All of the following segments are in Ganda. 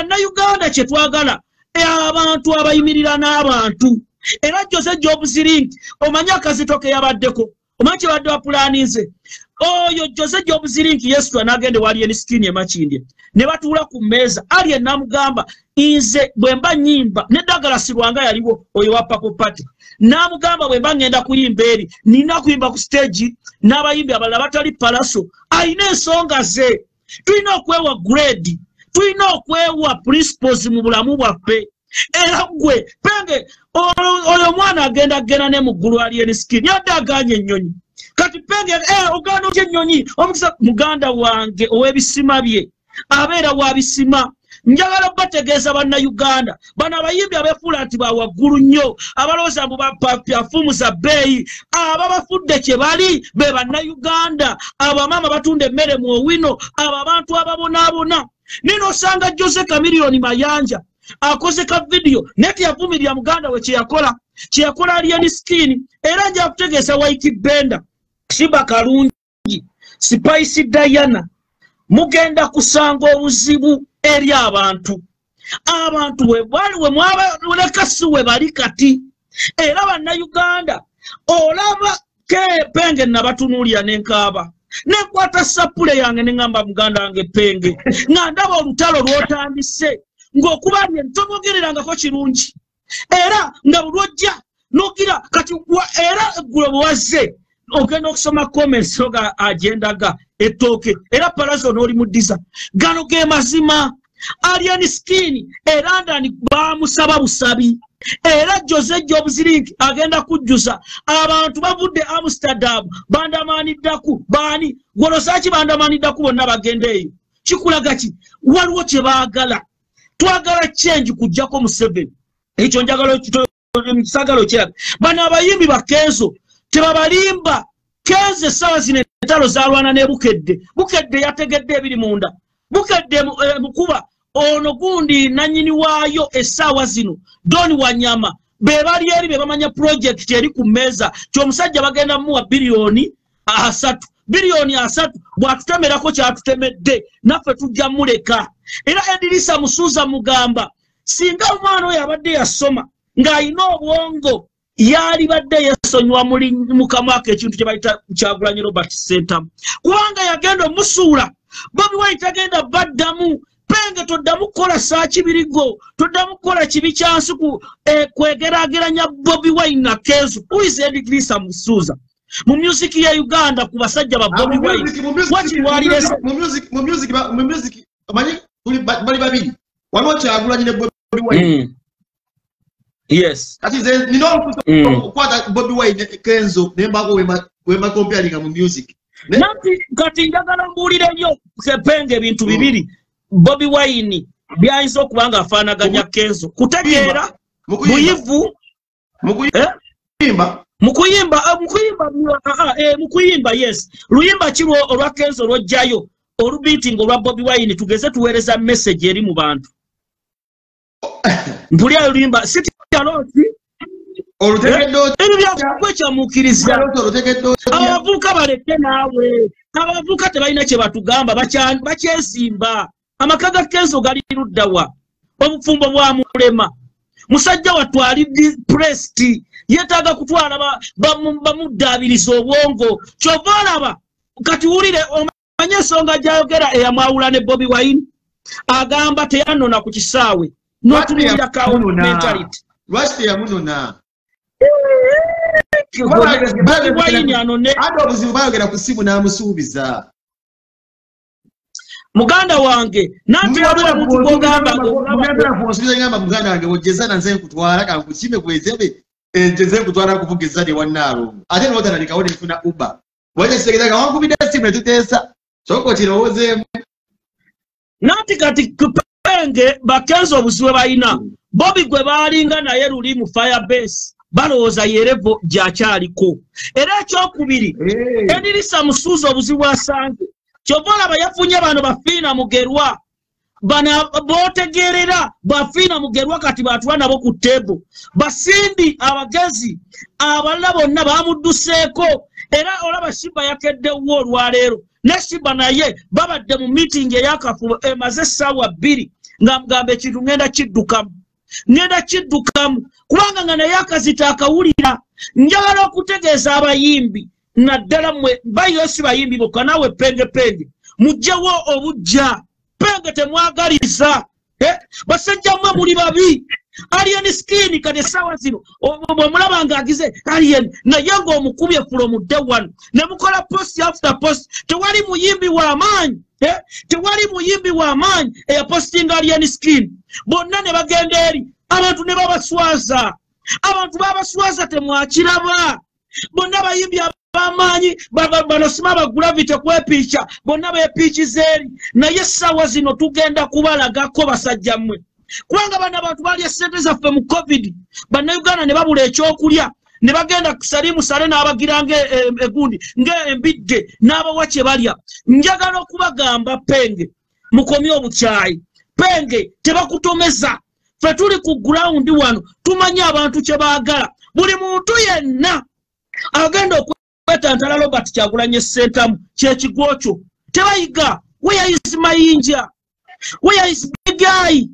bannayuganda kyetwagala abantu abayimirira n'abantu. Era jose jobsirink omanyi akazito ke yabaddeko omanyi kyebadde bapulaninze oyo jose jobsirink yesitula n'agende wali enisikini emakindye ne batuula ku mmeeza ali enamugamba nze bwe mba nyimba neddagala sirwanga yaliwo oyo wa papo pati namugamba bwe mba ngenda kuyimba eri nina kuyimba ku stage n'abayimbi abalala batali palaso alina ensonga ze tulina okwewa grade tulina okwewa principles mu bulamu bwaffe. Era gwe penge oyo omwana agenda genda ne mu ggulu alieni skin yadde aganye ennyonyi. Kati penge eh, ogaana otya ennyonyi? Omukisa muganda wange ow'ebisima bye abeera wa bisima. Njagala bategeeza bannayuganda. Bano abayimbi abefuula nti bawaggulu nnyo abalowooza mbu bapyafumu za bbeeyi ababafudde kye bali be bannayuganda. Abo amaama batunda emmere mu owino abo abantu ababonaabona nina osanga jose kamiriyoni mayanja akoze ka vidiyo naye teyavumirira muganda we kyeyakola kyeyakola alieni skini era nja kutegeeza waiki benda shiba kalungi spice diana. Mugenda kusanga obuzibu eri abantu. Abantu webali wemwaleka si we bali kati. Era bannayuganda olaba kepenge nabatunuulira nenkaaba nekwata sapule yange neŋamba muganda wange penge nga ndaba olutalo lwotandise ng'okubabye tobogererangako kirungi. Era nga bulwojja nogira kati era eggulo bwewazze ogenda okusoma comments oga agendaga ettooke. Era palazo n'oli muddiza gano ge mazima alieni skini era ndani bamusaba busabi. Era jose jobsrink agenda kujjuza abantu bavudde amsterdam bandamaniddako baani? Golosaki bandamaniddaku bonna bagenda eyo kikulaga ki? Waliwo kyebaagala twagala kyenji kujjako museveni. Ekyo njagala kisagala okiraga. Bano abayimbi bakenzo tebabalimba. Kenzo essaawa zino entalo zalwana ne bukedde. Bukedde yategedde ebiri munda. Bukedde mukuba ono gundi nanyini waayo essaawa zino. Doni wanyama be bali eri be bamanya purojekiti eri ku mmeeza kyomusajja bagenda muwa biliyoni asatu. Biliyoni asatu bwatutemerako kyatutemedde naffe tujja muleka. Era edirisa musuuza mugamba singa omwana oyo abadde yasoma ng'alina obwongo yali badde yesonyiwa mu kamwaka ekintu kye bayita kyagulanyi robert centamu kubanga yagenda omusuula bobi wine tagenda baddamu penge toddamu kukola saakibirigo toddamu kukola kibi kyansi kwegerageranya bobi wine na kenzo uize edigrisa musuuza? Mu music ya uganda ku basajja ba bobi winebali babiri. Waliwo kyagulanyi ne bobi wine. Yes. Kati nze nina okukwata bobi wine kenzo nembako wemakompyalinga mu music. Kati njagala mbuulire nnyo kepenge ebintu bibiri bobi wine byayinza okuba nga afaanaganya kenzo. Kutegeera buyivu mukuyimba mukuyimba mukuyimba mukuyimba yes. Luyimba ki olwa kenzo lwojjayo olubiitinga olwa bobi wine tugeze tuweereza message eri mu bantu. Mpulya oluyimba sityaloti ebyo byakwekyamuukiriza abavubuka baleke naawe. Abavubuka tebalina kye batugamba bakyezimba amaka ga kenzo gali luddawa obufumbo bwa mulema. Musajja watwali presti yeetaaga kutwala bamuddaabiriza obwongo. Kyova olaba kati wulire omanye ensonga gyayogera eyamwawula ne bobi wine. Agamba teyanona ku kisaawe n'otunulira kawo mentality lwaki teyamunona bobi wine anone ate obuzibu bayogera ku ssimu n'amusuubiza muganda wange nati waliwo omuntu gwogamba ngamba muganda wange ojezana nze nkutwala kankukime kwezebe nje nze nkutwala kuvuga ezza wannaalongo ate notanalikawo nenfuna uba kitegeeza wankubidde essimu netuteesa soka okirowoozeemu. Nati kati kupenge bakenza obuzibu balina bobi gwe baalinga naye luli mu firebase balowooza yerevo gyakyaliko. Era ekyokubiri edirisa musuuza obuzibu asange kyova olaba yafunye bano bafiina mugerwa bano botegerera bafiina mugerwa kati batula nabo ku tebo basindi abagezi abalala bonna bamudduseeko era olaba shiba yakeddewo olwaleero ne shiba naye babadde mu miitingi eyakafubo emaze essaawa bbiri nga mugamba ekintu ŋŋenda kiddukamu ŋŋenda kiddukamu. Kubanga nga naye akazita akawulira njagala okutegeeza abayimbi naddala mmwe bayo si bayimbi bokka naawe penge penge mugjewo obujja penge temwagaliza basajja mmwe muli babi. Alien skin kati essaawa zino bwemulaba ngaagize alien naye ng'omukubye from day one ne mukola post after post tewali muyimbi w'amaanyi tewali muyimbi w'amaanyi eyapostinga alien skin. Bonna ne bagenda eri abantu ne babaswaza. Abantu babaswaza temwakiraba. Bonna bayimbi bamaanyi banosima bagulavite kwepiica bonna bepiikiza eri naye essaawa zino tugenda kubalagako basajja mmwe. Kubanga bano abantu balya sente zaffe mu covid bannayuganda ne babula ekyokulya ne bagenda salimu sale n'abagiranga egundi ngaembidde n'abawa kye balya. Njagala okubagamba penge mukomye obukyayi. Penge tebakutomeza. Ffe tuli ku gurawundi wano tumanyi abantu kye baagala. Buli muntu yenna agenda okwetantala robert kyagulanye sentamu kyekigwo kyo tebayiga weyayisi mayinja weyayisi bigayi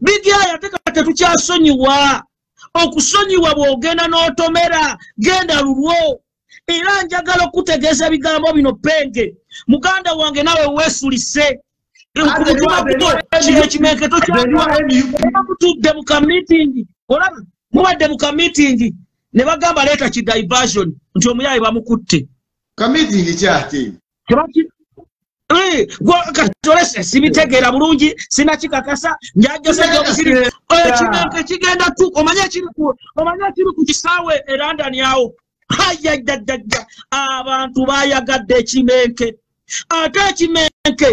bigayi ate kati tetukyasonyiwa okusonyiwa bw'ogenda n'otomera genda lulwo era njagala okutegeeza ebigambo bino penge muganda wange nawe weesulise kino ekimenketo kyamutudde mu kamitingi olaba mubadde mu kamitingi ne bagamba leeta ki diversion nti omuyayi bamukutte. Kamitingi kyate katolese sibitegeera bulungi sinakikakasa njajosejobusiri ekimenke kigenda tu omanye ekiri ku kisaawe erandani awo. Ayajajajja abantu bayagadde ekimenke. Ate ekimenke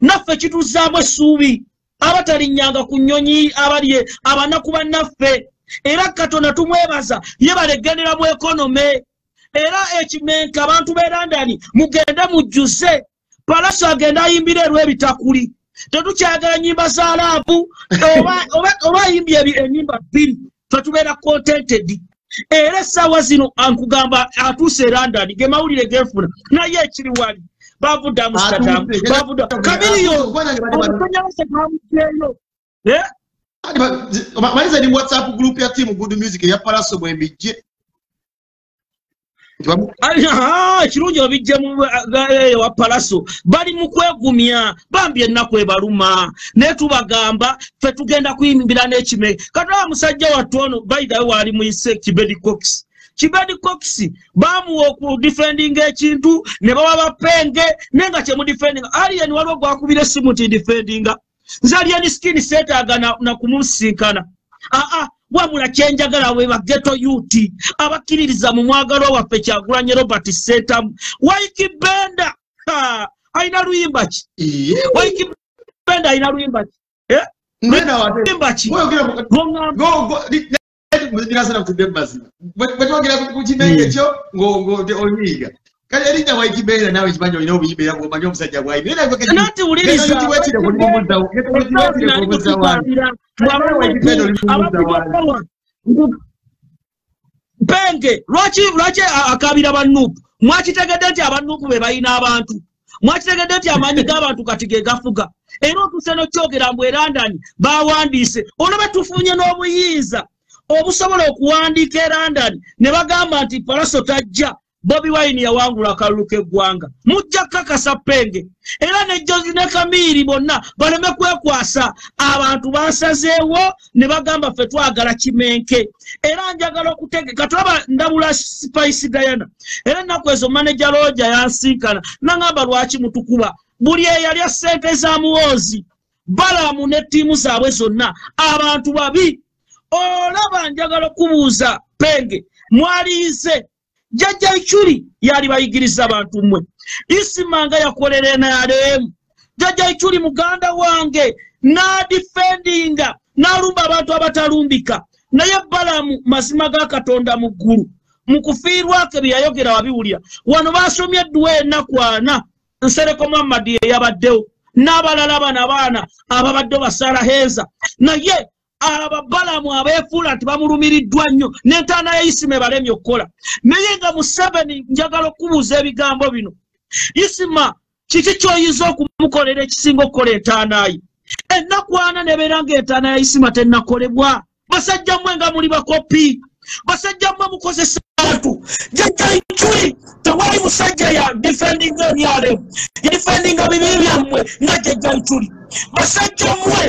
naffe kituzaamu essuubi. Abatalinyanga ku nnyonyi abalye abanaku bannaffe era katonda tumwebaza ye balegendera mu ekonome era ekimenke abantu berandani mugende mujjuze palaso agenda ayimbira erw ebitakuli tetukyagala nyimba za laabu oba ayimbye enyimba bbiri twetubeera contented era essaawa zino ankugamba atuuse erandani ge mawulire genfuna naye ekiri wali bavudde amsterdam bavudde kabiriyo omusanyalase gwamugyeyo maliza ni whatsapp group ya team good music ya palaso mwembijje ekirungi obijjemu wa palaso bali mu kwegumya bambi ennaku ebaluma. Naye tubagamba fe tugenda kuyimbira n'ekime. Katoba musajja wattu ono baidawe waali muyise kibedi cox. Kibedi cox bamuwa okudifendinga ekintu ne bawa bapenge naye nga kyemudifendinga alien waliwo gwakubira essimu nti ndifendinga nze alien skin seetaaga nakumusinkana aa wamula kyenjagala bwe bageto yuti abakkiririza mu mwagalo waffe kyagulanye robert setamu waiki benda alina luyimba ki waiki benda alina luyimba ki luyimba ki bwetwogera ku kimenge kyo ng'onyiiga kale erinnya waikibera nawe kimanyi olina obuyimbeera ng'omanyi omusajja nati wuliriza penge lwaki akabira banupu mwakitegedde nti abanupu be balina abantu. Mwakitegedde nti amaanyi g'abantu kati ge gafuga. Era otuse nokyogera mbwe erandani bawandiise olaba tufunye n'obuyinza obusobola okuwandiika erandani ne bagamba nti palaso tajja bobi wine yawangula akalulu k'eggwanga. Mujja kakasa penge era nejjozi ne kamiiri bonna baleme kwekwasa. Abantu basazeewo ne bagamba ffe twagala kimenke. Era njagala okutegeka tulaba ndabula spice diana. Era ennaku ezo maneja looja yansinkana naŋamba lwaki mutukuba? Buli eyalya ssente za muwoozi. Balamu ne ttiimu zaabwe zonna abantu babi. Olaba njagala okubuuza penge mwaliize jjajja ichuli yali bayigiriza abantu mmwe. Isimanga yakolera nrm jjajja ichuli muganda wange nadifendinga n'alumba abantu abatalumbika. Naye balamu mazima ga katonda mu ggulu mu kufiirwako bye yayogera wabiwulira wano basomye edduwa enakwana nsereko muhammadi yeyabaddewo n'abalala bana baana ababadde basalaheeza naye ababalamu abeefuula nti bamulumiriddwa nnyo n'entaana ya isima ebalemye okukola. Naye nga museveni njagala okubuuza ebigambo bino. Isima kiki kyoyinza okumukolera ekisinga okukola entaana ye ennaku ana nebeera ngaetaana ya isima tennakolebwa. Basajja mmwe nga muli bakopi basajja mmwe mukozesa bantu jajja iculi tewali musajja ya difendinga ebyalemu yadifendinga bibiri byammwe nga jajja iculi basajja mmwe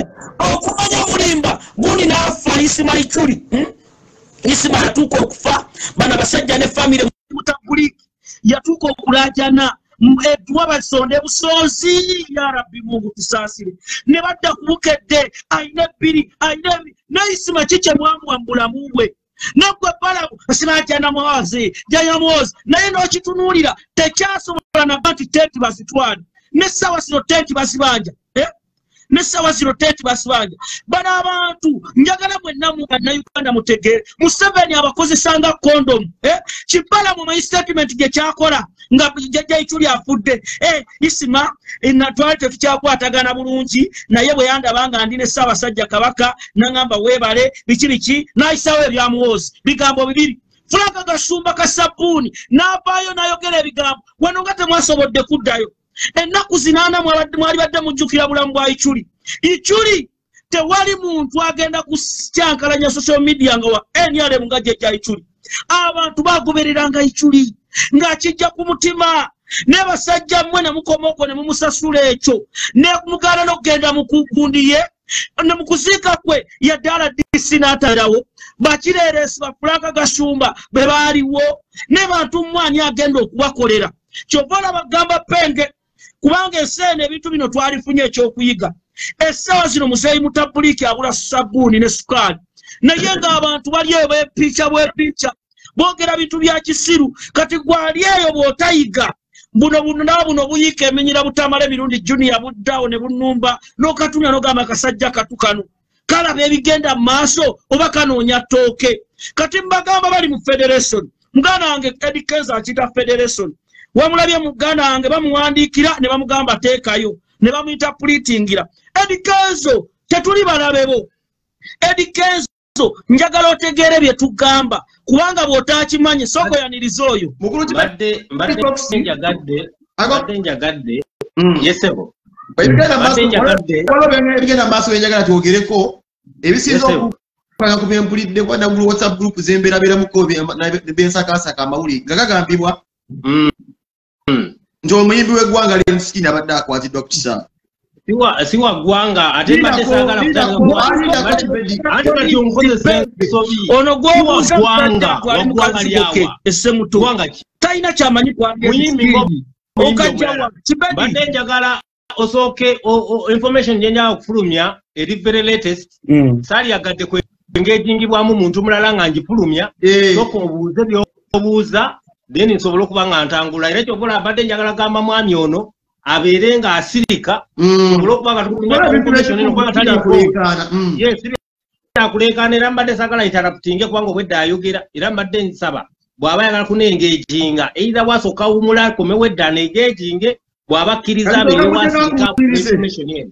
okumanya mulimba gundi naafa isima iculi hmm? isima yatuuka okufa. Bana basajja ne famire mutabuliki yatuuka okulajana. Edwa basonde busonzi. Ya rabbi mungu tusaasire. Ne badda ku bukedde. Ayina ebbiri ayina ebi naisima ki kyemwamuwa mu bulamu bwe naggwe balamu sinajana mwazi jayamwozi naye n'okitunuulira tekyasobola nabba nti tenti bazitwale n'essaawa zino tenti bazibanja? N'essaawa zino tenti basibanja bano abantu njagala mwenna mu bannayuganda mutegeere museveni abakozesanga kondomu eh? kibala mu mayi statement gye kyakola nga jajja ikyuli afudde eh, isima twali tetukyakwatagana bulungi naye bwe yandaba nga ndi ne ssaabasajja kabaka naŋŋamba weebale biki biki? N'ayisaawo ebyamuwoozi. Bigambo bibiri. Fulaka gasumba ka sabbuuni n'avaayo n'ayogera ebigambo. Wano nga temwasobodde kuddayo ennaku zinaana mwali badde mujjukira bulamu bwa ichuli ichuli tewali muntu agenda kukyankalanya social media nga wa nrm nga jjajja ichuli abantu bagobereranga ichuli ng'akijja ku mutima. Ne basajja mmwe ne mukoma okwo ne mumusasula ekyo. Ne mugaana n'okugenda mu kugundi ye ne mu kuziika kwe yadde rdc n'atalirawo bakireeresi bafulaka gasumba be baaliwo. Ne bantu mwani agenda okubakolera? Kyova olaba gamba penge kubanga eseene ebintu bino twalifunye ekyokuyiga. Essaawa zino muzeeyi mutabuliiki abula sabbuuni ne sukaali. Naye ng'abantu bali eyo bepiica bwepiica boogera bintu bya kisiru kati gwali eyo bw'otayiga buno buno nawe buno buyiika eminyira butamala emirundi juniya buddawo ne bunumba n'okatunya n'ogamba akasajja katu kano kalaba ebigenda mu maaso oba kanoonya ttooke. Kati mbagamba bali mu federation. Muganda wange edikeza akiyita federation wamulabye muganda wange bamuwandiikira ne bamugamba teekayo ne bamuyitapulitingira edikenzo tetuli balabebo edikenzo njagala otegeere bye tugamba kubanga bw'otakimanyi sogoyaniriza oyo. Mbadde njagadde yesebo ebigenda maaso- byenjagala twogereko. Ebisinza okupanga ku byempulidde kwadda mu whatsapp group zemberabeeramuko bensakaasa amawulire. Nga gagambibwa Mm. Mm. Nti omuyimbi w'eggwanga lenskini abadde akwatiddwa ku kisaawe siwa siwa gwanga ate mbadde saagala kutanga anti kati omukozesa ensobi ono gwobuuza Siwa gwanga, gwali wa gwanga mukazibuke lyawa. ki talina kyamanyi Muyimbi okajjawa mbadde njagala osooke information gyenjagala okufulumya eri very latest saalyagadde kwengejingibwamu muntu mulala nga njifulumya soka obuuze byobuuza then nsobole okuba nga ntangula. Era kyokola mbadde njagala gamba mwami ono abeere nga asirika sobole okuba nga yes akulekaana era mbadde sagala interaputinge kubanga obwedda ayogera era mbadde nsaba bw'aba yagala kunengeejinga eira bwasooka wumula akomewo edda anegeejinge bw'aba akkiriza abeere wasirika information eno.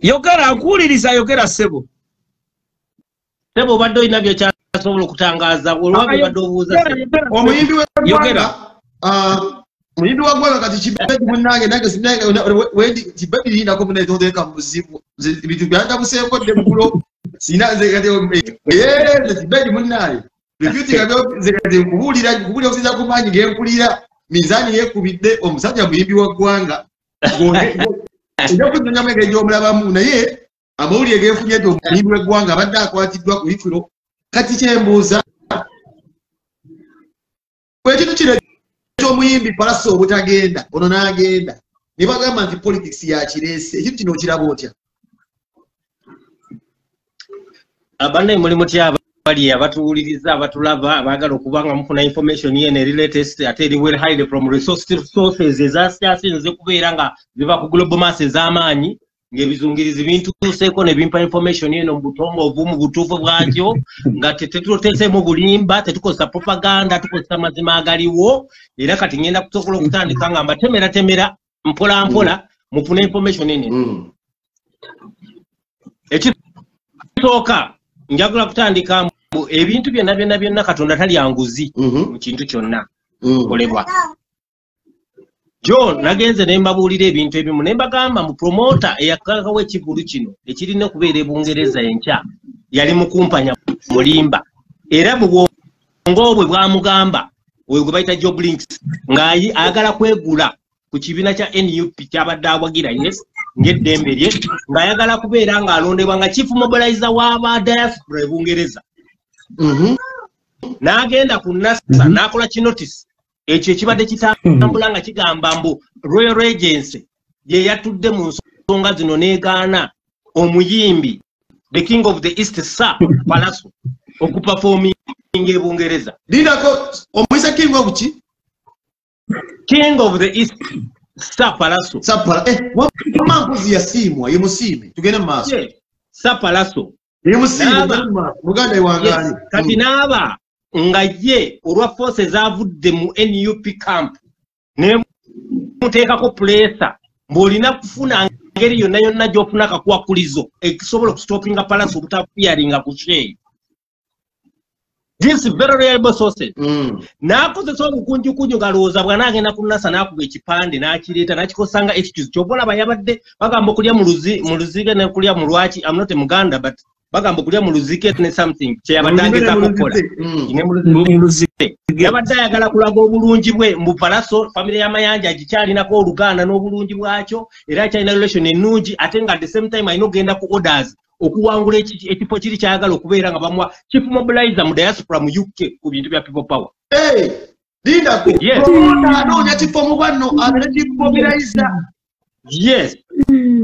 Yogera nkuwuliriza yogera ssebo sebe obadde olina byokyasobola okutangaaza olwabye obadde obuuza omuyimbi Yogera. w'eggwanga ah, omuyimbi wa ggwanga kati kibedi munnange nange sinange wendi kibedi lindako munetonteeka mu buzibu Nze ebintu byandabuseeko dde mukulo sina nze kati ee nze kibedi munnange. Reputinga nze kati nkubuulira nkubuulira okusinza ku maanyi genkulira minzaani yeekubidde omusajja muyimbi wa ggwanga ejokunyonyamu engeri gy'omulabamu naye amawulire geefunye nti omuyimbi w'eggwanga abadde akwatiddwa ku ifiro kati kyembuuza ekintu kino ekyomuyimbi palasa obutagenda ono n'agenda ne bagamba nti politics yakireese ekintu kino okiraba otya? Abanne muli mutya bali abatuwuliriza abatulaba abaagala okuba nga mufuna information yene eri latest ate eri well hide from resource sources ezakyasinze kubeera nga ziva ku global mass ez'amaanyi ng'ebizungirizi bintuuseeko ne bimpa information eno mu butongoovu mu butuufu bwakyo nga tetuteesemu bulimba tetukozesa propaganda tukozesa mazima agaliwo era kati ngenda kusobola okutandika nga mbatemeratemera mpola mpola mufune information eno. Ekisooka njagala kutandika ebintu byonna byonna byonna katonda talya nguzi mu kintu kyonna kolebwa jo nagenze ne mbabuulira ebintu ebimu ne mbagamba mu promota eyakakawo ekivulu kino ekirina okubeera ebungereza enkya yali mukumpanya mulimba. Era mubwongo bwe bwamugamba oyo gwe bayita joblinks ng'ayagala kwegula ku kibiina kya nup kyabadde awagira ye ng'eddembe lye ng'ayagala kubeera ng'alondebwa nga chief mobilizer w'aba diaspora ebungereza Mhm. n'agenda ku nasa n'akola kinotisi ekyo ekibadde kitambula nga kigamba mbu royal regency gye yatudde mu nsonga zino n'egaana omuyimbi the king of the east sir palaso okupafominga ebungereza lindako omuyisa king of ki? King of the east sir palaso eh mpozi yasiimwa ye musiime. Tugende mu maaso. Ye, sir palaso ye musiime N'aba. tugende mu maaso. muganda Yes, ewangaani kati n'aba nga ye olwa force ezavudde mu nup camp. Nemuteekako pulesa ng'olina kufuna ngeri yonna yonna gy'ofuna akakwakulizo ekisobola okustopinga palasi obutafiyaringa ku sheeyi this very reliable sources. Mm. n'akozesa obukunjukunju ngalowooza bw'anaagenda ku nasa n'akuba ekipande n'akireeta n'akikosa nga excuse kyova olaba yabadde bagamba okulya mu luzi- mu luzige ne kulya mu lwaki I'm not muganda but bagamba okulya mu luzike ne something kyeyabadde agezaako okukola. Mm. yabadde ayagala kulaga obulungi bwe mu palaso famire y'amayanja gikyalinako oluganda n'obulungi bwakyo era akyalina relation ennungi ate nga at the same time alina okugenda ku orders okuwangula eki- ekifo kiri kyayagala okubeera nga bamuwa chief mobilizer mu diaspora mu uk ku bintu bya people power. Eh, lindako promota anoonya kifo mu bwanno abeere kimobiliza yes.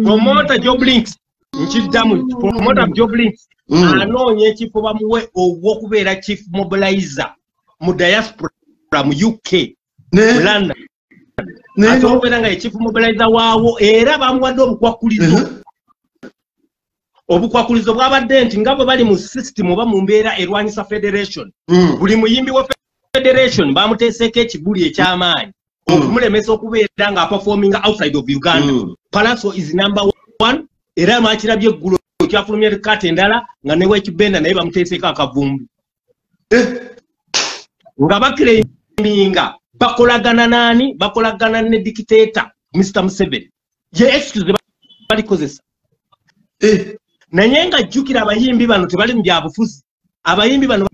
Promoter job links nkiddamu promoter job links Mm. anoonya ekifo bamuwe obw'okubeera chief mobilizer mu diaspora mu uk mu ne london. ne ate okubeera nga ye chief mobilizer waawo era bamuwadde obukwakulizo. Obukwakulizo bwabadde nti nga bwe bali mu system oba mu mbeera erwanyisa federation Mm. buli muyimbi wa federation bamuteeseeko ekibuli eky'amaanyi okumulemesa okubeera nga aperforminga outside of uganda. Palaso is number era mwakirabye eggulo kyafulumya kata endala nga newekibenda naye bamuteeseeko akavumbi. Eh, nga bakireminga bakolagana naani bakolagana ne dikiteeta mr museveni. Ye excuse balikozesa. Eh, naye nga jjukira abayimbi bano tebali mu byabufuzi abayimbi bano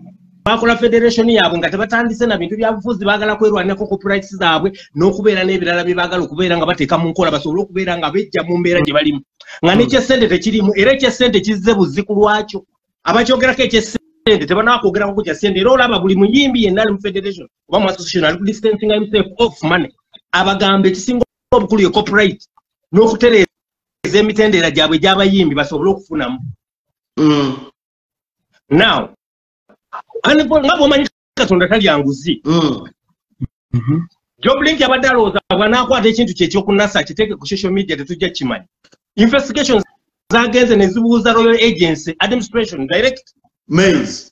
bakola federation yaabwe nga tebatandise na bintu byabufuzi baagala kwerwanirako copyrights zaabwe n'okubeera n'ebirala bye baagala okubeera nga bateeka mu nkola basobole okubeera nga bejja mu mbeera gye balimu. Nga nekyesente tekirimu era ekyesente kizze buzzi ku lwakyo. Abakyogerako ekyesente tebanakwogerako ku kyasente era olaba buli muyimbi yenna ali mu federation oba mu association ali distancing himself off money abagamba ekisinga obukulu ye copyright n'okutereeza emitendera gyabwe gy'abayimbi basobole okufunamu. Mm, now nga bwomanyi katonda talya nguzi mm. joblink yabadde alowooza bwanaakwata ekintu kye ekyokunasa akiteeke ku social media tetujja kimanyi investigations zagenze ne zibuuza royal agency administration direct. Maize.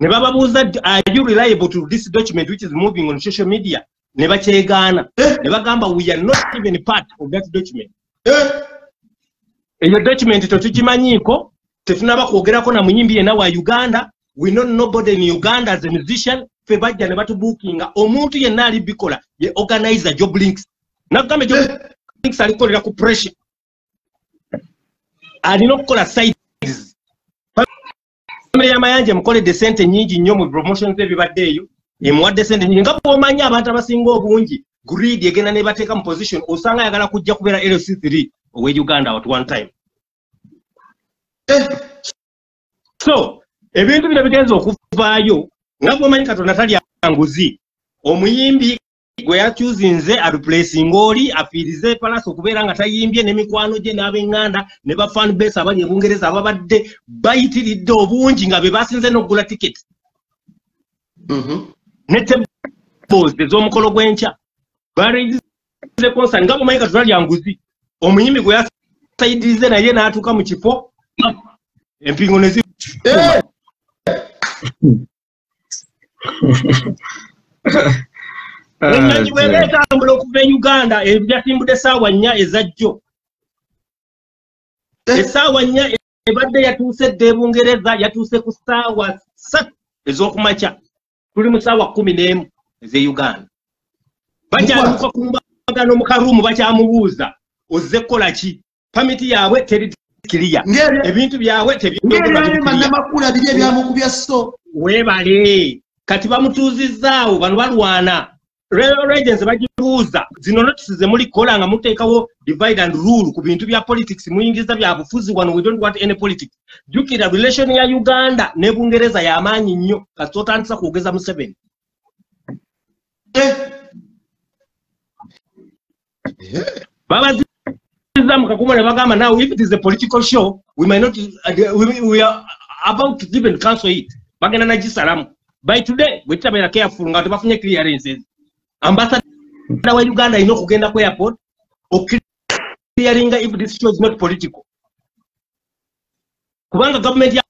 ne bababuuza are you reliable to this document which is moving on social media? Ne bakyegaana. Eh, ne bagamba we are not even part of that document. Eh, eyo document tetugimanyiiko tetunaba kwogerako na muyimbi yenna wa uganda we know nobody in uganda as a musician. Fe bajja ne batubuukinga. Omuntu yenna ali bikola ye organizer job links. Nakugamba job eh. links alikukolera ku pressure. Alina okukola sides famire y'amayanja emukoledde sente nyingi nnyo mu promotions ebibadde eyo. Emuwadde sente nyingi nga bwomanyi abantu abasinga obungi greed egenda nebateeka mu position osanga ayagala kujja kubeera lc3 owe uganda at one time. Eh, so ebintu bino bigenza okuvaayo. Nga bwomanyi katonda talya nguzi. Omuyimbi gwe yakyuzinze areplacinga oli afiirize palasi okubeera nga tayimbye n'emikwano gye n'ab'eŋŋanda ne ba fan base abali ebungereza ababadde bayitiridde obungi nga be basinze n'okugula tiketi mhm. ne tables ez'omukolo gw'enkya baregize concert nga bwomanyi katonda lya nguzi. Omuyimbi gwe yasayidirize naye n'atuuka mu kifo. Empingo ne zi Eh, ennyonyi bweba etambula okuva e uganda ebyasimbudde essaawa nnya ezajjo eh. essaawa nnya ebadde yatuuse dde ebungereza yatuuse ku ssaawa ssatu ez'okumakya. Tuli mu ssaawa kumi n'emu ez'e uganda. Bajaluka ku bagano mu karuumu bakyamubuuza ozze kukola ki? Pamiti yaabwe teri kiriya ebintu byabwe tebyebannamakkula biri ebyamukubya so weebale. Kati bamutuuzizaawo bano balwana. Regensi bagibuuza zino notisi muli kukola nga muteekawo divide and rule ku bintu bya politics muyingiza bya bufuzi wano we don't want any politics. Jukira relation ya uganda ne bungereza y'amaanyi nnyo kati otandisa kwogeza museveni. Babaziza now if it is a political show we might not uh, we, we are about to even cancel it. By today bwekitabeera careful nga tebafunye clearances. Ambassador wa uganda alina okugenda ku airport clearing if this show is not political. Kubanga gavumenti ya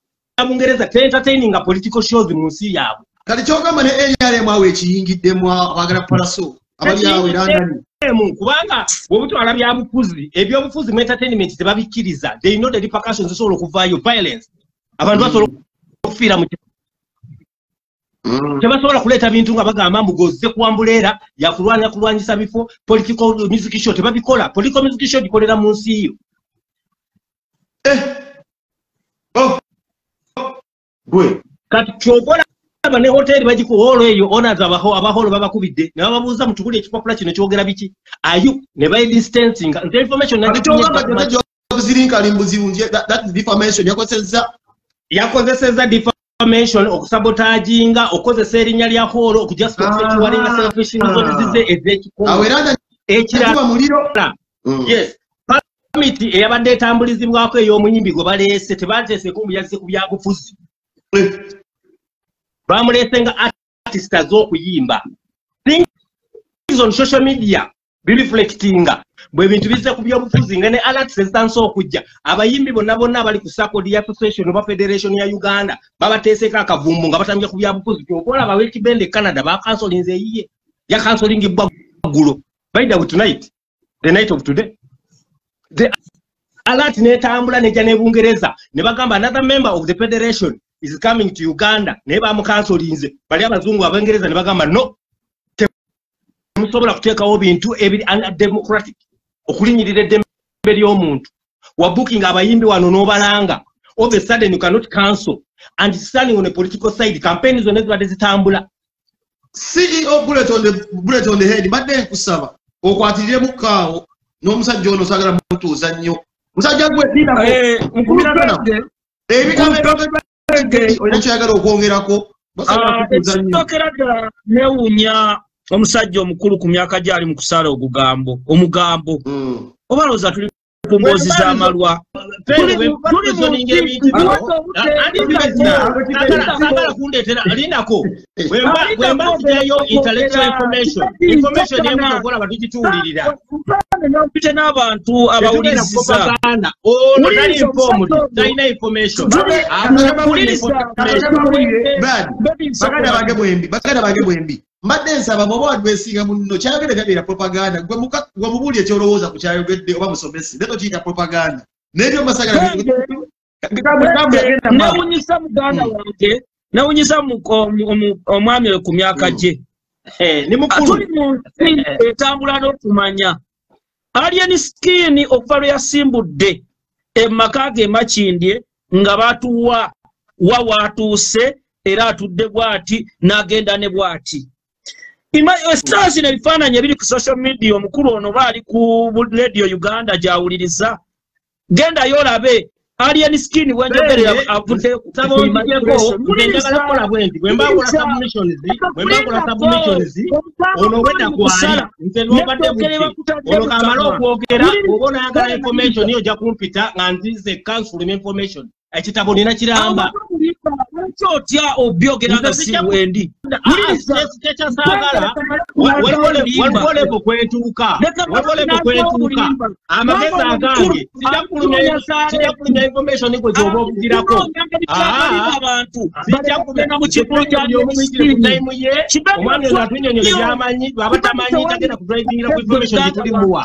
bungereza entertaining political shows mu nsi yaabwe. Kati kyogamba ne nrm awo ekiyingiddemu abagala palaso abali awo erandani kubanga bwobutwala byabufuzi ebyobufuzi mu entertainment tebabikkiriza. They know the repercussions zisobola okuvaayo violence. Abantu basobola okufiira mu tebasobola kuleeta bintu nga bagamba mbu gozze kuwambuleera yakulwanira kulwanyisa bifo political music show tebabikola. Political music show gikolera mu nsi yo. Kati kyokola aba ne hoteri bagikuwoolo eyo? Onas abaholo babakubidde. Ne bababuuza mutukuli ekipapula kino kyogera biki? Ayu ne bayidistancinga nze information zirinka mbuzibu defamation yakozesa yakozeseza defamation okusabotaginga okozesa erinnya lya holo okujasituwalinga selfishinzonizize ez'ekikolo. Ekirala yes. Pamiti eyabadde etambulizibwako ey'omuyimbi gwe baleese tebateeseko muyazise ku byabufuzi bamuleese nga artist az'okuyimba on social media bireflectinga bwe bintu bizze ku byobufuzi nga ne alert zitansa okujja abayimbi bonna bonna abali ku sakodi ya association oba federation ya uganda babateeseko akavumbu nga batambya ku byabufuzi. Kyokola bawekibende canada bakansolinze eyiye yakansolingibwa ggulo baida tonight the night of today the alert netambula nejja nebungereza ne bagamba another member of the federation is coming to uganda. Naye bamukansolinze. Bali abazungu abangereza ne bagamba no. Temusobola kuteekawo bintu ebiri undemocratic okulinyirira eddembe ly'omuntu. Wabuking abayimbi wano n'obalanga. Of a sudden you cannot cancel. And standing on a political side. Campaign zonna zibadde zitambula. Ceo bullet on the head mbadde nkusaba. Okwatiriremu kaawo n'omusajja ono osagala mutuuza nnyo. Musajja gwolina kyoyagala okwongerako ekitokera ddala newuunya omusajja omukulu ku myaka gyali mu kusala ogugambo omugambo. Oba looza tuli ku mboozi z'amalwa sagala kundeetera lindako bwemba nzijayo intellectual information information emu okolaba tugituwulirira mpite n'abantu abawuliriza ono tali informed talina information baganda bange bwembi mbadde nsaba bwoba wadwesinga muno kyayogere gabeera propaganda. Gwe mubuuli ekyolowooza ku kyayogedde oba musomesi ne tokiyita propaganda. Nebyo masagala newunyisa muganda wange newunyisa omwami oyo ku myaka gye. Tuli mu nsi etambula n'okumanya. Alien skin okuva lwe yasimbudde emaka ge makindye nga batuwa wa waatuuse era atudde bw'ati n'agenda ne bw'ati stars nebifaananyi ebiri ku social media omukulu ono baali ku radio uganda gyawuliriza gendayo olabe alien skin ono kamala okwogera oba onayagala information ojja kumpita nga nzize council information ekitabo nina kiramba kyotya obyogera nga si wendi tekyasaagala waliwo lebo kwetuuka waliwo lebo kwetuuka amagezi agange sijja kulumya information gwe gyoba okugirako sijja kulimu ye omwami ono atunyonyole byamanyi bwaba tamanyi tagenda kudrivingira ku information gyetulimuwa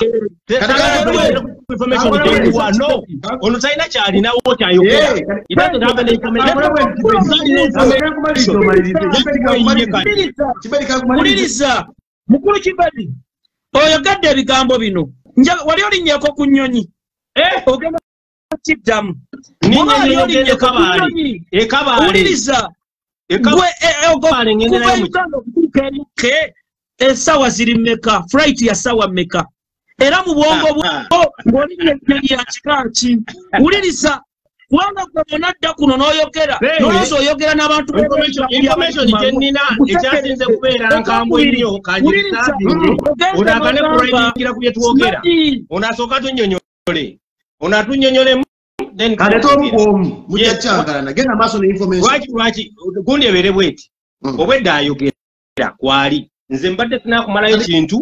information gyemuwa no ono talina kyalinawo kyayogera He doesn't have any muliriza mukulu kibadi oyogedde ebigambo bino wali olinnyeko ku nnyonyi eh? ogenda kiddamu ekabaaliwuliriza esawa ziri mmeka flight ya sawa mmeka era mu bwongo bwo ng'olinya ennyonyi ya kika ki wuliriza kubanga gwe munadda kuno n'oyogera nolowooza oyogera n'abantu kyenina ekyasinze kubeera nkambwe nnyo kanyirisaabiolagane kulayingira ku bye twogera. Onasooka tunyonyole onatunyonyolemu lwaki lwaki? Gundi ebeere bweti. Obwedda ayogera. Kwali? Nze mbadde sinakumalayo kintu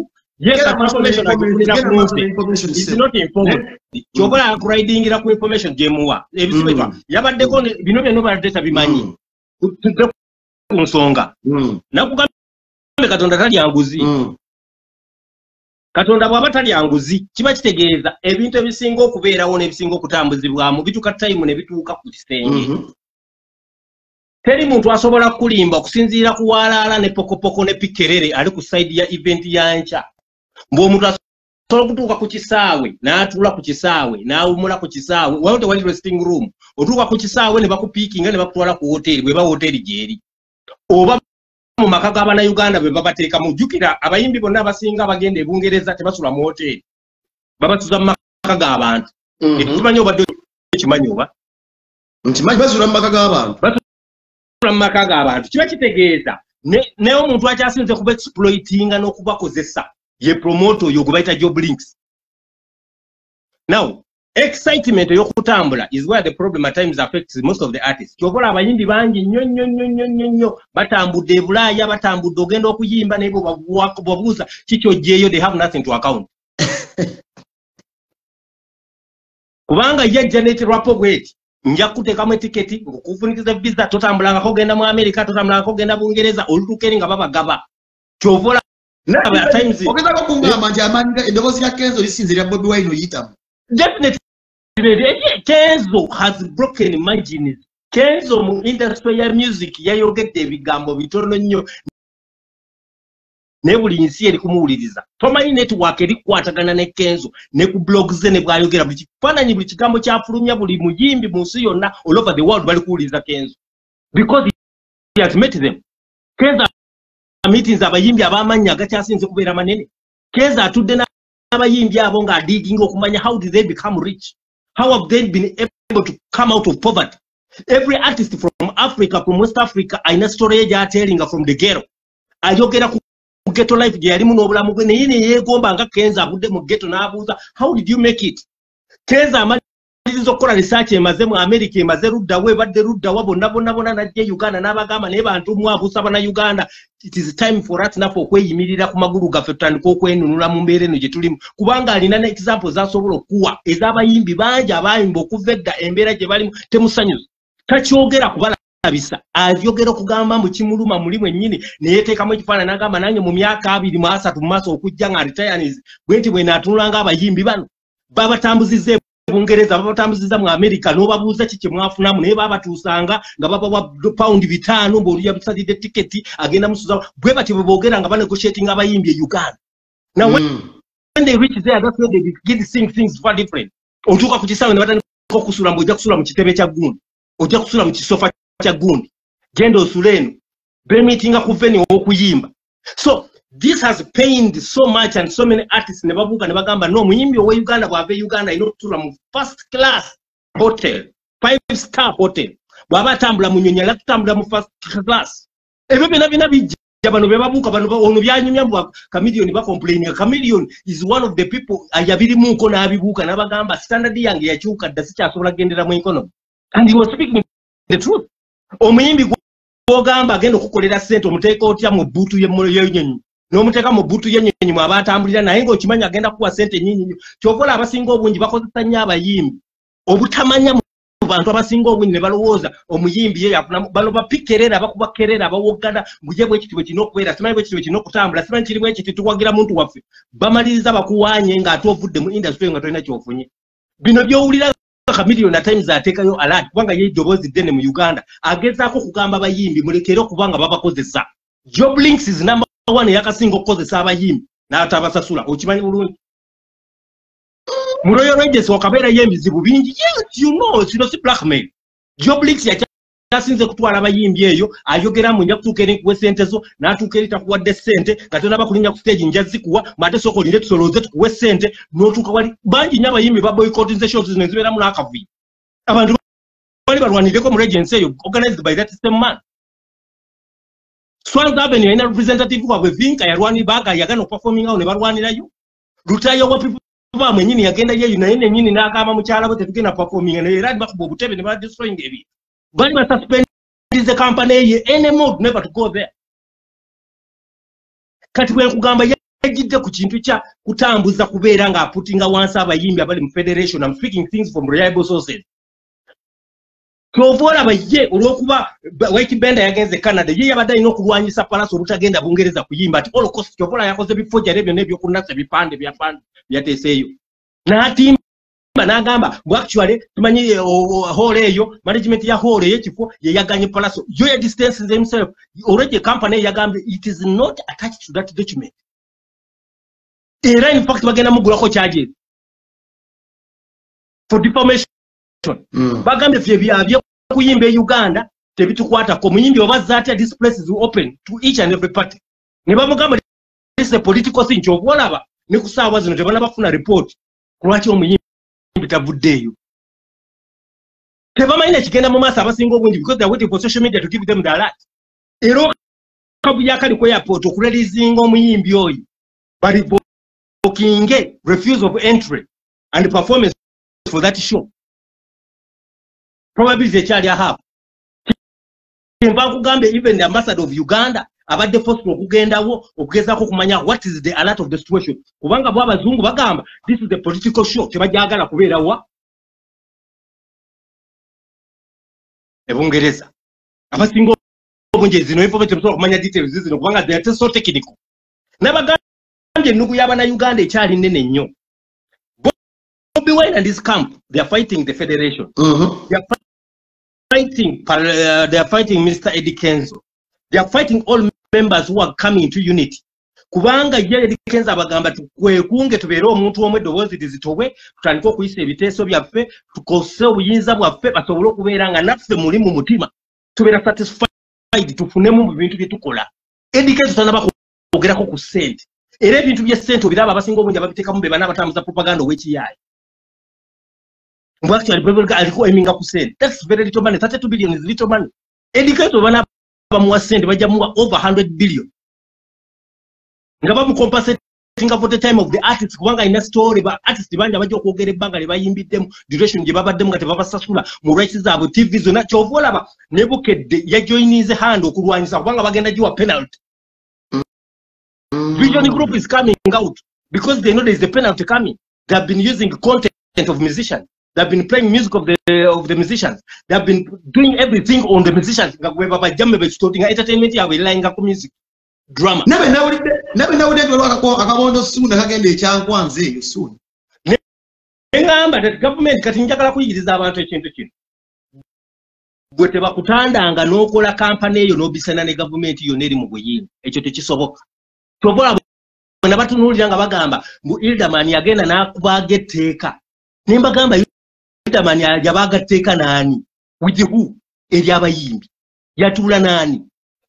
kyobola akuridingira ku information gyemuwa ebisibetwa yabaddeko bino byonna badde tabimanyi ku nsonga. Nakugambe katonda talya nguzi. Katonda bw'aba talya nguzi kiba kitegeeza ebintu ebisinga okubeerawo n'ebisinga okutambuzibwamu bituuka tayimu ne bituuka ku kisenge teri muntu asobola kulimba okusinziira ku waalaala ne pokopoko ne pikerere ali ku saidi ya eventi yankya ng'omuntu asobola okutuuka ku kisaawe n'atuula ku kisaawe n'awumula ku kisaawe. Waliwo tewali resting room otuuka ku kisaawe ne bakupiikinga ne bakutwala ku woteeri bweba woteeri gyeri oba mu maka g'abannayuganda bwe babateekamu jjukira abayimbi bonna abasinga abagenda ebungereza tebasula mu woteeri babasuza mu maka g'abantu ekimanyi obadde ekimanyi oba? Nkimanyi basula mu maka g'abantu basula mu maka g'abantu kiba kitegeeza. Naye omuntu akyasinze kuba exploitinga n'okubakozesa ye promote oyo gwe job links now excitement ey'okutambula is where the problem at times affects most of the artists. Kyobola abayimbi bangi nnyo nnyo nnyo nnyo nnyo nnyo batambudde ebulaaya batambudde ogenda okuyimba naye bwebabuuza kikyojjeeyo they have nothing to account. Kubanga yajja n'ekirwapo bweti nja kuteekamu etiketi ngokufunikiza visa totambulangako ogenda mu amerika totambulangako ogenda bungereza olutuuka eri nga babagaba kyovola ogezako kungamba nti amanyi eddoboozi lya kenzo lisinze lya bobi wine oyitamu kenzo has broken margins kenzo mu industry ya music yayogedde ebigambo bitono nnyo. Naye buli nsi eri kumuwuliriza. Tomanyi network erikwatagana ne kenzo ne ku blog ze ne bwayogera buli kifaananyi buli kigambo kyafulumya buli muyimbi mu nsi yonna all over the world bali kuwuliriza kenzo. Because he has met them. Kenzo meetings abayimbi ab'amannya agakyasinze kubeera manene. Kenzo atudde n'abayimbi abo ng'adiginga okumanya how did they become rich? How have they been able to come out of poverty? Every artist from africa from west africa ayina story ye gyatelinga from the ghetto. Ayogera ku ghetto life gye yalimu n'obulamu bwe naye neyeegomba nga kenza avudde mu ghetto n'abuuza how did you make it? Kenza amaliriza okukola research emaze mu america emaze luddawo ebadde luddawa bonna bonna bonna najja e uganda n'abagamba naye bantu mu abuusa bannayuganda it is time for us naffe okweyimirira ku magulu gaffe tutandika okwenunula mu mbeera eno gye tulimu kubanga alina ne example zasobola okuwa ez'abayimbi bangi abayimba okuva edda embeera gye balimu temusanyusa takyogera kubalabisa. Ayogera okugamba mu kimuluma muli mwennyini? Neyeteekamu ekifaanani n'agamba nange mu myaka abiri mu asatu mu maaso okujja nga retirees bwe nti bwe naatunulanga abayimbi bano babatambuzizza bungereza babatambuziza mu amerika n'obabuuza ki kyemwafunamu naye babatuusanga nga babawa paundi bitaano ng'oli yabusalidde tiketi agenda musuza bwe batyo bwe boogera nga banegotiating abayimbi e uganda. Now mm. when they reach there that's where they begin to sing things far different. Otuuka ku kisaawe ne batandika okusula mbu ojja kusula mu kitebe kya gundi ojja kusula mu kisofa kya gundi genda osula eno bemitinga ku veni ow'okuyimba. So this has pained so much and so many artists. Ne babuuka ne bagamba no omuyimbi owe uganda bw'ava e uganda alina okutula mu first class hotel five star hotel. Bw'aba atambula mu nyonyi alina kutambula mu first class. Ebyo byonna byonna bijja. Bano be babuuka bano ono byanyumya mbu kamiliyoni bakomplaininga kamiliyoni is one of the people yabirimuuko n'abibuuka n'abagamba standard yange yakyuka dda sikyasobola kugendera mu economy and he was speaking the truth. Omuyimbi gwogamba agenda okukolera ssente omuteeka otya mu bbuutu yenyonyi n'omuteeka mu bbuutu yenyonyi mwaba atambulira naye ng'okimanyi agenda kuwa ssente nyinyi nnyo kyovola abasinga obungi bakozesa nnyo abayimbi. Obutamanya mu bantu abasinga obungi ne balowooza omuyimbi ye yafunamu bano bapikerera bakuba kerera bawoggana nguye bwekiti bwe kirina okubeera simanyi bwekiti bwe kirina okutambula simanyi kiri bwekiti tuwagira muntu waffe. Bamaliriza bakuwaanye ng'ate ovudde mu industry nga tolina kyofunye. Bino byowulira kamiliyoni atimes ateekayo alert kubanga ye ddoboozi ddene mu uganda agezaako okugamba abayimbi mulekere okuba nga babakozesa. Job links is number one eyakasinga okukozesa abayimbi n'atabasasula okimanyi bulungi? Mu royal agency wakabeerayo ebizibu bingi. Yes you know kino si blackmail joblix yakyasinze kutwala abayimbi eyo ayogera mu nja kutuuka eri nkuwe sente zo n'atuuka eri takuwadde sente nga tonaba kulinnya ku stage nja zikuwa mate sooka olinde tusolooze tukuwe sente n'otuuka wali bangi nnyo abayimbi baboycottinze shows zino ezibeeramu n'akavuyo abantu bali balwanireko mu regency eyo organized by that same man swans avenue yalina representative wabwe vinka yalwanibaaga yagana okuperforming awo ne balwanirayo lutayo wa people bamwe enyini yagenda yeyo naye nenyini n'agamba mukyala bwe tetugenda performing naye era bakuba obutebe ne badestroying ebintu bali basuspendize kampani eye any mode never to go there. Kati bwe nkugamba yajjidde ku kintu kya kutambuza kubeera ng'aputinga wansi abayimbi abali mu federation. Am speaking things from reliable sources kyova olaba ye olw'okuba waitibenda yagenze canada ye yabadde alina okulwanyisa palasi olutagenda bungereza kuyimba ati olocost kyova olaba yakoze bifojjale byonna ebyokunasa ebipande byateeseeyo n'atimba n'agamba bw actually tumanyi hall eyo management ya hall ey'ekifo yeyaganye palasi yo ya distances himself. Olwegye company yagambye it is not attached to that document. Era in fact bagenda mugulako charges. For defamation. Mm. bagambye fye byakuyimba e uganda tebitukwatako. Muyimbi obazza atya this place is open to each and every party. Ne bamugamba this a political thing. Kyokuolaba ne ku saawa zino tebanabafuna report kulwaki omuyimbi tavuddeeyo tebamanyi nekigenda mu maaso abasinga obungi because they're waiting for social media to give them the alert. Era okabulyakali ku airport okulalizinga omuyimbi oyo balivokinge refuse of entry and performance for that show probability ekyali ahafu kyenva nkugambye even the ambassador of uganda abadde fosita okugendawo okugezaako okumanya what is the alert of the situation. Kubanga bw abazungu bagamba this is the political show tebajagala kubeerawa ebungereza. Abasinga obungi zino information temusobola kumanya details zino kubanga they are so technical. Nabagambye ennugu y'abanauganda ekyali nene nnyo Bobby Wine and his camp, they are fighting the federation. Mm -hmm. They are fighting. Uh, they are fighting Mr. Eddie Kenzo. They are fighting all members who are coming to unity. kubanga ye Eddie Kenzo abagamba tukwekunge tubeere omuntu omu eddoboozi lizitowe tutandike okuyisa ebiteeso byaffe tukose obuyinza bwaffe basobole okubeera nga naffe muli mu mutima tubeera satisfied tufunemu mu bintu bye tukola Eddie Kenzo tanaba kwogerako ku ssente era ebintu by'essente obiraba abasinga obungi ababiteekamu be bana abatambuza propaganda ow'ekiyaayi alikuwa eminga ku that's very little money 32 billion is little money. Educator bana bamuwa sente bajja muwa over 100 billion. Nga bamucompensatinga for the time of the artist kubanga ina story ba artist banja bajja okwogera ebbanga lye bayimbiddemu duration gye babaddemu nga tebabasasula mu rights zaabwe tv zonna kyova olaba ne bukedde yajoinize hand okulwanyisa kubanga bagenda giwa penalty. Vision group is coming out because they know there is a penalty coming. They have been using content of musicians They've been playing music of the of the musicians. They've been doing everything on the musicians. entertainment yabwe lying ku music drama. Nabe nawulidde nabe nawulidde lwaka akabondo suna kagenda ekyankwanze eyo suna. Engamba that government kati njagala kuyigiriza abantu ekintu kino. Bwe tebakutandanga n'okola kampani eyo n'obisana ne gavumenti yonna eri mu buyinza ekyo tekisoboka. Tobola bwe batunuulira nga bagamba mbu Ildaman yagenda n'akubaaga etteeka. Nimbagamba teka yabagatteeka nani? Wijihu eri abayimbi. Yatuula nani?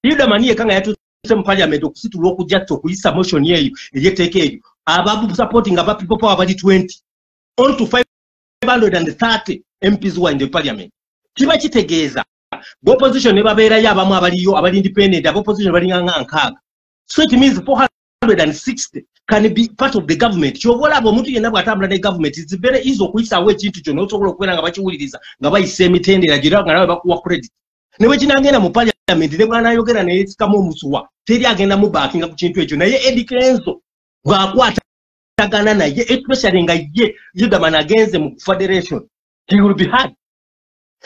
Riderman yekanga yatuuse mu parliament okusitula jato okuyisa motion eyo teke eryo ababusupport nga ba people power bali 20 on to 530 MPs were in the parliament. Kiba kitegeeza bopposition ne babeerayo abamu abaliyo abali independent abopposition balinga nga nkaaga so it means 460 can be part of the government. Kyova olaba omuntu yenna ne government is very easy okuyisaawo ekintu kyo nosobola okubeera nga bakiwuliriza nga bayisa emitendera gyera nga nawe bakuwa credit. Ne bwe kinagenda mu parliament ne bwanayogera neyesikamu omusuwa teri agenda mu baakinga ku kintu ekyo. Naye edi kenzo bw'akwatagana naye especially nga ye yudaman agenze mu federation he will be hard.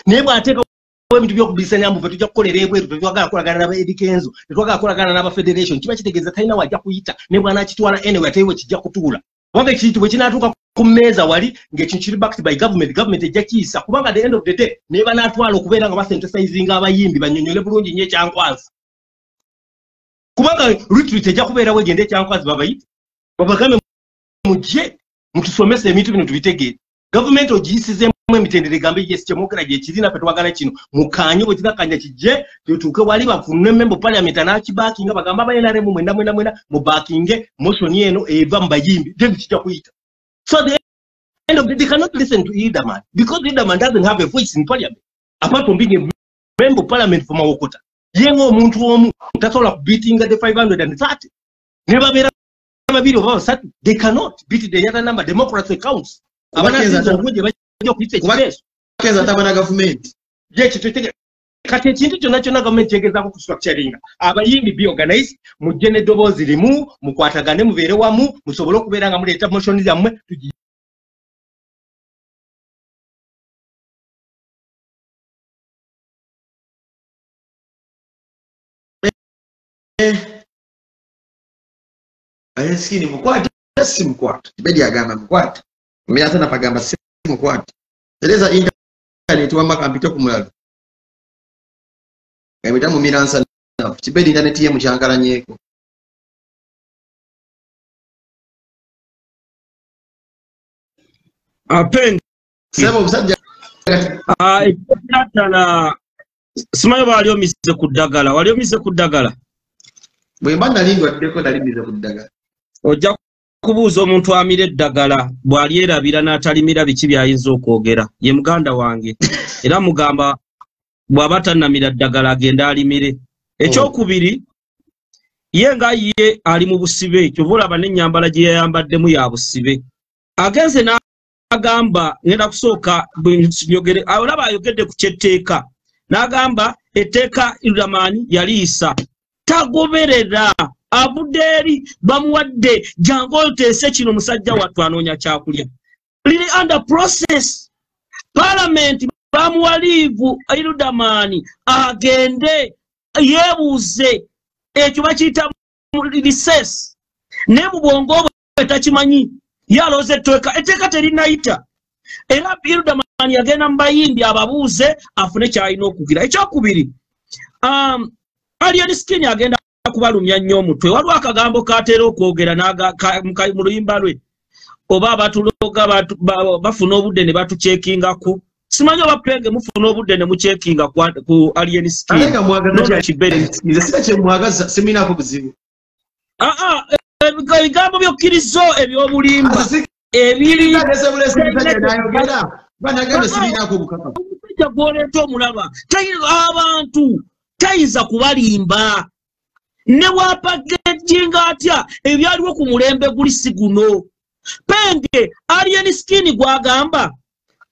Naye bw'ateeka ebintu byokubisanya mbuve tujja kukolera ebweru tetwagala kukolagana naba edikenzo tetwagala kukolagana naba federation kiba kitegeeza talina wajja kuyita ne bwanakitwala anyway ataiwe kijja kutuula. Kubanga ekintu bwe kinatuuka ku mmeeza wali ng'ekintu kiri backed by government government ejja kiyisa kubanga the end of the day naye banatwala okubeera nga basentesizinga abayimbi banyonyole bulungi nyo ekyankwazi. Kubanga retreat ejja kubeerawo egenda ekyankwazi babayite babagambe mujje mutusomese ebintu bino tubitegeere. Gavumenti ogiyisizemu emitendera egambe yes kyemwogera gyekiri naffe twagala kino. Mukanye bwe kinakanya kijje tutuuke wali bafune membe parliament anakibakinga bagamba abayenaremu mwenda mwenda mwenda mubakinge motioni eno eva mu bayimbi then kijja kuyita. So the end of the, they cannot listen to Idaman because Idaman doesn't have a voice in parliament. Apart from being a member of parliament for Mawokota yenga omuntu omu tasobola kubeatinga the 530 ne babeera babiri oba basatu they cannot beat the other number democracy counts keza tabana gavumenti kati ekintu kyonna kyonna gavumenti kyegezaako kustructuringa abayimbi byorganize mujje n'eddoboozi limu mukwatagane mubeere wamu musobole okubeera nga muleeta motioni zammwe ayensikini mukwate si mukwata kibedi agamba mukwate mbeera tana pagamba si mukwate tereza intaneti wamaka mpite ku mulalo embita mu miransa nafu kibedi intaneti ye mukyankalanyeeko seba obusajja ekyokyatala simanyi oba wali omise ku ddagala. Wali omise ku ddagala? Bwe mba nali ndwaddeko nali mize ku ddagala. Ojja kubuuza omuntu amira eddagala bw'alyerabira n'atalimira biki by'ayinza okwogera. Ye muganda wange. Era mugamba bw'aba tannamira ddagala agenda alimire. Ekyokubiri ye nga ye ali mu busibe kyova olaba n'ennyambala gye yayambaddemu ya busibe. Agenze n'agamba ngenda kusooka nyogere olaba ayogedde ku kyetteeka n'agamba etteeka iramaani yaliisa tagoberera. Avudde eri bamuwadde jangu oteese kino musajja wattu anoonya kyakulya. Liri under process. Palamenti bamuwa liivu irudamaani agende yeebuuze ekyo bakiyita reses naye mu bwongo bwe takimanyi yalooza etteeka etteeka terinayita era irudamaani yagenda mu bayimbi ababuuze afune kyalina okugira. Ekyokubiri um, alien skin agenda kubalumya nnyo omutwe waliwo akagambo katera okwogera mu luyimba lwe. Oba abatuloga bafuna obudde ne batucekingaku simanyi oba penge mufuna obudde ne mucekinga ku alien skinseminako buzibu. Ebigambo byokkirizo ebyobulimba. Ebiri omusajja gwoleeta omulaba abantu tayinza kubalimba. Ne wapagejinga atya? Ebyaliwo ku mulembe guli si guno. Penge alien skin gwagamba?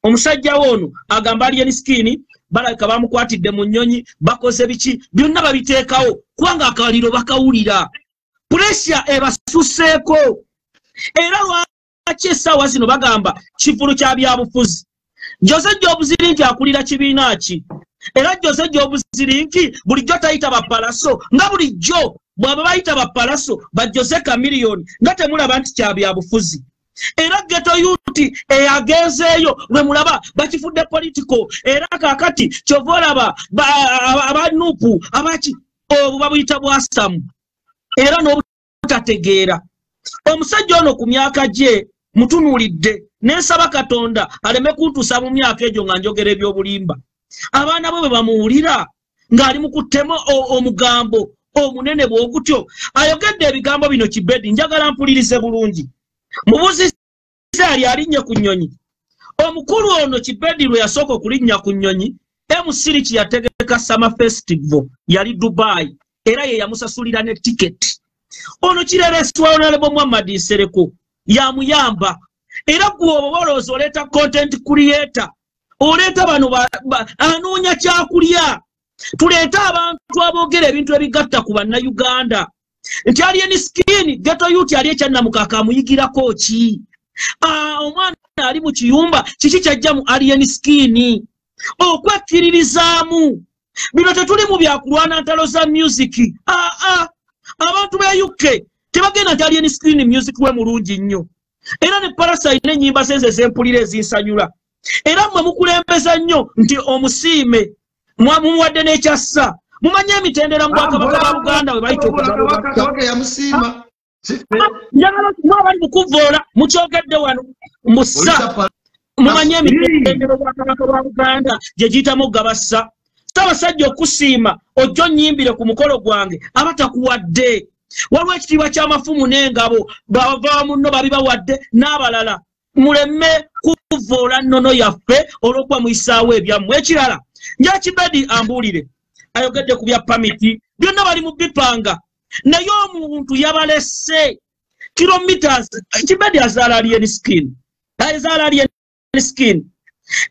Omusajja woono agamba alien skin balabika bamukwatidde mu nnyonyi bakoze biki? Byonna babiteekawo kubanga akaliro bakawulira. Puresya ebasuseeko. Era lwaki essaawa zino bagamba kivulu kya byabufuzi jose jobuzirinti akulira kibiina ki era jose jobuzirinki bulijjo tayita bapalaso nga bulijjo bwaba bayita bapalaso bajose kamiliyoni nga temulaba nti kyabyabufuzi era geto yuti eyagenzeeyo lwe mulaba bakifudde politiko era kakati kyova olaba abanupu abaki obwo babuyita bwasamu. Era n'obutategeera. Omusajja ono ku myaka gye mutunuulidde nensaba katonda aleme kuntuusa mu myaka egyo nga njogera ebyobulimba abaana bo bwe bamuwulira ng'ali mu kuttemu omugambo omunene bwogutyo ayogedde ebigambo bino kibedi njagala mpulirize bulungi. Mubuzize ali alinnye ku nnyonyi. Omukulu ono kibedi lwe yasooka okulinnya ku nnyonyi emusiri kyeyategeka sama festival yali dubai era ye yamusasulira ne tiketi ono kirereswa onalebo muhammadi nsereko yamuyamba era gwe oba olowooza oleeta content creator oleeta bano anoonya kyakulya. Tuleete abantu aboogera ebintu ebigatta ku bannayuganda. Nti alien skin geto yuti ali ekyannamukaka amuyigirako ki? Omwana ali mu kiyumba kiki kyajja mu alien skin? Okwekkiririzaamu. Bino tetulimu byakulwana ntalo za music. Aa abantu be uk tebagenda nti alien skin music we mulungi nnyo. Era ne parasite n'ennyimba zenze zempulira ezinsanyula era mmwe mukulembeza nnyo nti omusiime mumuwadde n'ekyassa. Mumanye emitendera mu bwakabaka bwa buganda we bayita njagala mwabali mukuvoola mukyogedde wano musa mumanye emitendero bwakabaka bwa buganda gye giyitamu gabassa. Ssaabasajja okusiima ojja onnyimbire ku mukolo gwange aba takuwadde. Waliwo ekitiibwa ky'amafumu n'engabo bava munno babi bawadde n'abalala. Muleme kuvoola nnono yaffe olw'okuba muyisaawo ebyammwe ekirala. Njakibedi ambuulire? Ayogedde ku bya pamiti. Byonna bali mu bipanga. Naye omuntu yabalese. Kilometers kibedi azaala alien skin? Azaala alien skin?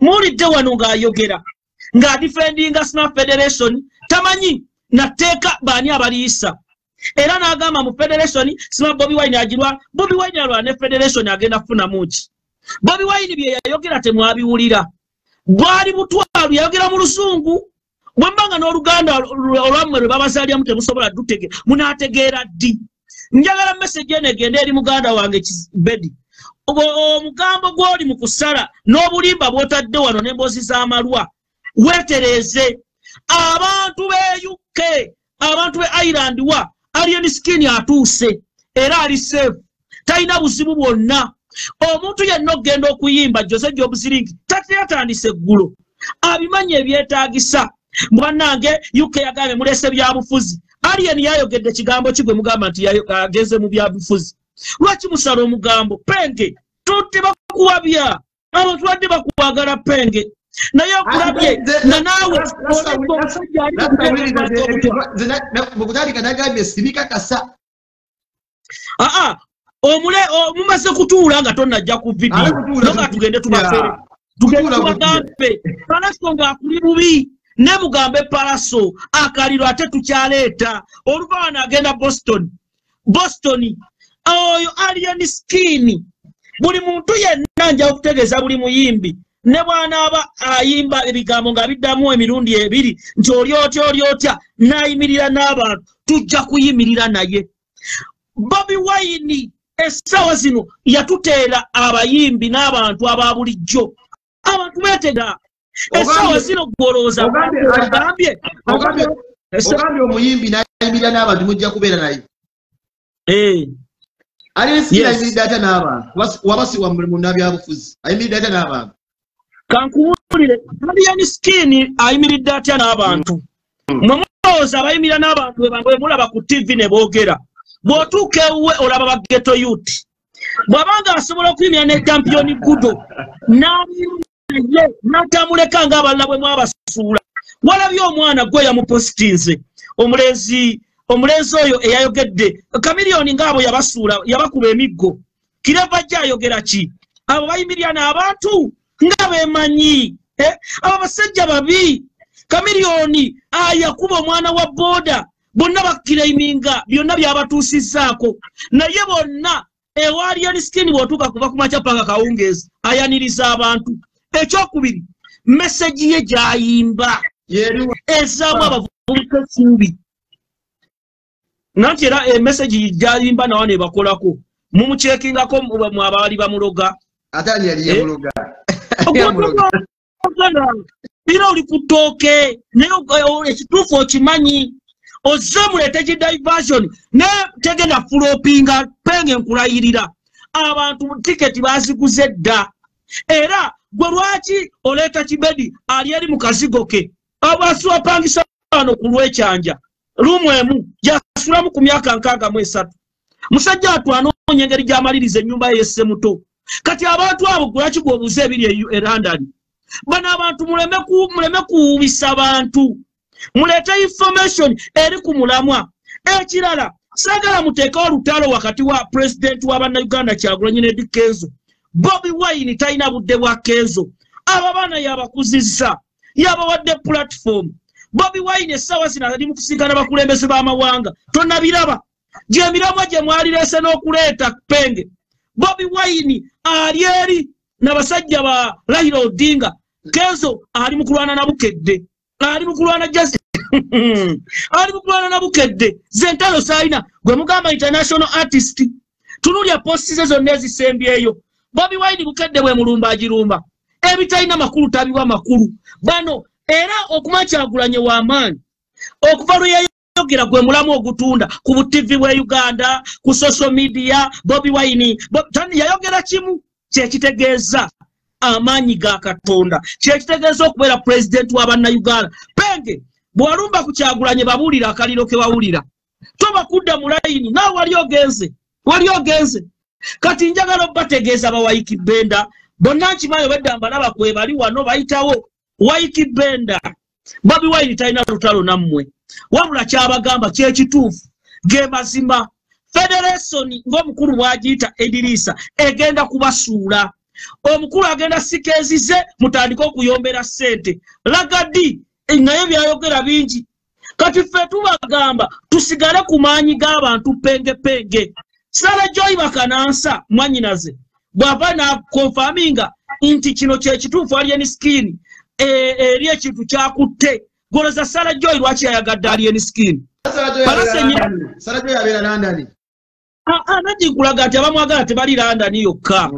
Muwulidde wano ng'ayogera ng'adifendinga snap federation. Tamanyi nateeka baani abaliyisa era n'agamba mu federation sima bobi wine agirwa. Bobi wine alwa ne federation agenda kufunamu ki bobi wine bye yayogera temwabiwulira bwali butwalu yayogera mu lusungu. Bwembanga n'oluganda olwammwe lwe babazaalyamu temusobola dutege munaategeera ddi? Njagala meseji eno egenda eri muganda wange bedi. Omugambo gw'oli mu kusala n'obulimba bw'otadde wano n'emboozi z'amalwa weetereeze abantu be uk abantu be ireland wa alien skin atuuse era ali seefu talina buzibu bwonna omuntu yenna okgenda okuyimba jose jobsirink tateyatandise eggulo abimanyi ebyetaagisa. Bwannange uk yagambye mulese byabufuzi. Alien yayogedde kigambo ki gwe mugamba nti ageze mu byabufuzi? Lwaki musala omugambo? Penge tutte bakuwabya. Abantu badde bakwagala penge. Naye okulabye nga naawe mukutandika nagambye sibikakasa aa omule mumaze kutuula nga tonajja ku vidiyo noga tugende tubafere tugende tubagambe. palaso ngaakuli bubi ne mugambe palaso. Akaliro ate tukyaleeta. Oluva wano agenda boston. Boston oyo alien skini buli muntu yenna nja okutegeeza buli muyimbi. Ne bw'anaaba ayimba ebigambo nga biddamu emirundi ebiri nti oli otya oli otya n'ayimirira n'abantu. Tujja kuyimirira naye. Bobi wayini essaawa zino yatuteera abayimbi n'abantu aba bulijjo. Abantu beetega. Essaawa zino gwolowooza agambye ogambye omuyimbi n'ayimirira n'abantu mujja kubeera naye. Alisikira ayimiridde ate n'abantu? Wabasiwa munabyabufuzi ayimiridde ate n'abantu? Kankuwulire alien skin ayimiridde atya n'abantu? Mwemulowooza abayimirira n'abantu bwe mulaba ku tv ne boogera bw'otuuka ewuwe olaba bageto youth. Bw'abanga asobola okuyimirira ne champion gudo naye natamuleka ng'abalala bwe mwabasuula. Walabye omwana gwe yamupositinze. Omulenzi omulenzi oyo eyayogedde kamiliyoni ng'abo yabasuula yabakuba emiggo. Kireva jja ayogera ki? Abo bayimirira n'abantu nga bemanyi eh? abo basajja babi? Kamiliyoni ayakuba omwana wa booda bonna bakkiraiminga byonna byabatuusizzaako naye bonna ewalian skin bw'otuuka kuva ku makya paka kawungeezi ayaniriza abantu. Ekyokubiri meseji ye gyayimba. Ezaamu abavubuka essuubi. Nanti era emeseji gyayimba nawa nebakolako mumukyekingako mwabaali bamuloga. Era oli ku ttooke. Naye ekituufu okimanyi ozze muleete kidiversion naye tegenda fulopinga penge nkulayirira. Abantu tiketi baziguze dda. Era gwe lwaki oleeta kibedi ali eri mu kazigo ke? Abasiwapangisa wano ku lwekyanja lumu emu gyasulamu ku myaka nkaaga mu esatu. Musajja atwanoonya engeri gy'amaliriza ennyumba ye yesse muto kati abantu abo gwaki gwobuuza ebiri e london? Bano abantu muleme kuwubisa bantu muleete information eri ku mulamwa. Ekirala saagala muteekewo olutalo wakati wa pulezidenti wa bannayuganda kyagulanyi ne dikenzo bobi wine talina budde bwa kenzo. Abo abaana yabakuzizza yabawadde platform. Bobi wine essaawa zino ali mu kusinkana bakulembeze b'amawanga. Tonnabiraba. Gyemiramwa gye mwalireese n'okuleeta penge bobi wine ali eri nabasajja ba raila odinga. Kenzo ali mu kulwana na bukedde ali mu kulwana jasi ali mu kulwana na bukedde zentalo saalina gwe mugamba international artist tunulya posti ze zonna ezisembyeyo bobi wine bukedde bwe mulumba agirumba. Ebitalina makulu tabiwa makulu. Bano era okumakyagulanye w'amaanyi okuva lwe yayogera gwe mulamu ogutunda ku butivi bwe uganda ku social media bobi wine yayogera kimu kyekitegeeza amaanyi ga katonda. Kyekitegeeza okubeera pulezidenti wa bannayuganda. Penge bw'olumba ku kyagulanye babuulira akaliro ke wawulira toba kudda mu layini naawe wali ogenze wali ogenze. Kati njagala obategeeza bawaiki benda bonna nkimanyi obedda mbalaba kwe bali wano bayitawo. Waiki benda bobi wine talina lutalo nammwe. Wabula kyabagamba kyekituufu ge mazima. Federation ng'omukulu bw'agiyita edirisa egenda kubasuula omukulu agenda sikeezize mutandike okuyombera ssente. Lagadi naye byayogera bingi. Kati ffe tubagamba tusigale ku maanyi g'abantu pengepenge. Sala joyi bakanansa mwanyinaze bw'ava nakonfaminga nti kino kyekituufu alien skin eri ekintu kyakutte. Goloza sala joyi lwaki yayagadde alien skin? Anagikulaga nti abamwagala tebali landani yokka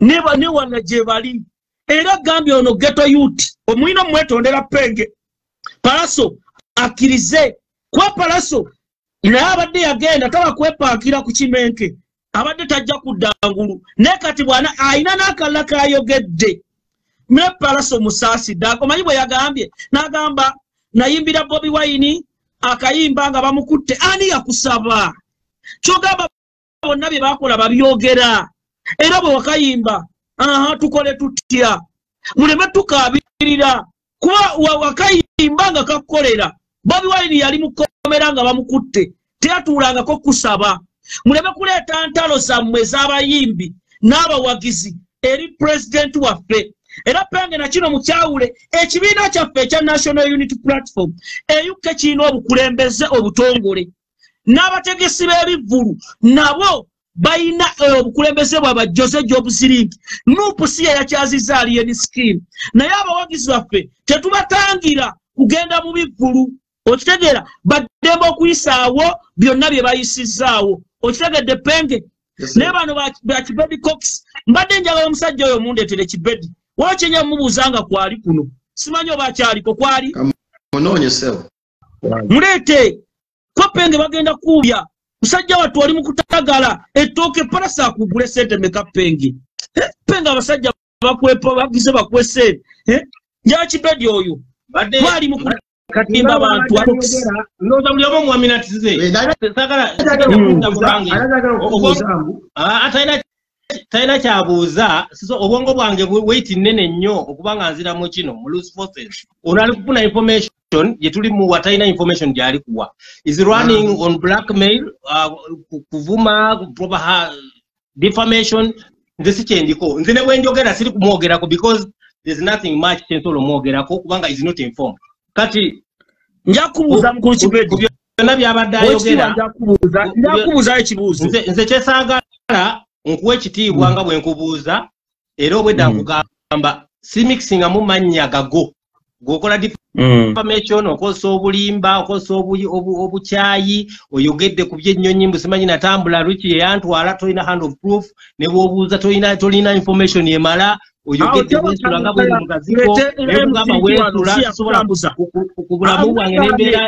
ne wana gye bali. Era gambye ono geto youth. Omwina mumwetondera penge. Palaso akkirize kuba palaso naye abadde yagenda taba kwepaakira ku kimenke. Abadde tajja kudda ngulu. Naye kati bwana ayina n'akalala kayogedde. Ne palaso musaasidde omanyi bwe yagambye? N'agamba nayimbira bobi wine akayimba nga bamukutte ani yakusaba? Kyogamba bonna bye bakola babyogera era bwe wakayimba aha tukole tutya? Muleme tukaabirira. Kuba wakayimba nga kakukolera bobi wine yali mukomera nga bamukutte teyatuulangako kusaba. Muleme kuleeta ntalo zammwe ez'abayimbi n'abawagizi eri pulezidenti waffe. Era penge na kino mukyawule ekibiina kyaffe ekya national unity platform eyukke kirina obukulembeze obutongole. N'abategesi b'ebivvulu nabo balina obukulembeze bwaba jose jobsirink nupu si yeyakyaziza alien scheme. Naye abawagizi baffe tetubatangira kugenda mu bivvulu okitegeera baddemba okuyisaawo byonna bye bayisizaawo okitegedde penge naye bano bakibedi cox mbadde njagala omusajja oyo mundeetere kibedi wakyenya mumubuuza nga kwali kuno? Simanyi oba akyaliko kwali? Muleete! Ko penge bagenda kuubya musajja wattu oli mukutagala ettooke palasa akugule sente meka penge penge abasajja bagize bakwese njala kibedi oyo twali mukutimba bantu ndowooza buli omu omwaminatize talina kyabuuza obwongo bwange weiti nene nnyo okuba nga nziramu kino mu loose forces ono ali kufuna information gye tuli muwa talina information gyali kuwa. Is running on blackmail uh, kuvuma proper defamation? Nze si kyendiko nze ne bwenjogera siri kumwogerako because there's nothing much kyensobola omwogerako kubanga is not informed. Kati njakubuuza mukulu kibedi. byonna byabadde ayogera. njakubuuzayo ekibuuzo nze kyesaagala nkuwa ekitiibwa nga bwe nkubuuza era obwedda nkugamba simikisingamu mannya gago gwokola defamation okozesa obulimba okozesa obukyayi oyogedde ku byennyonyi mbu simanyi natambula luki yeyantwala tolina hand of proof ne bwobuuza tolina information emala oyogedde wensula nga bweri mugaziko nekugamba sobola ku bulamu bwange nembeera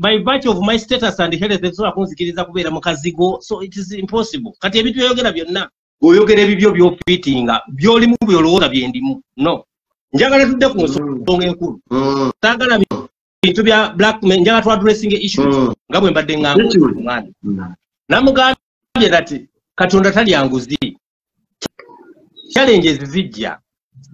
by virtue of my status and health esobola kunzikiriza kubeera mu kazigo so it is impossible. Kati ebintu byoyogera byonna oyogera ebibyo byofiitinga byolimu byolowooza byendimu no njagala tudde ku nsonga enkulu. Saagala bintu bya blackmail njagala twadressinga issues nga bwe mbadde ngamba omwana. Namugambye nati katonda talya nguzi challenges zijja.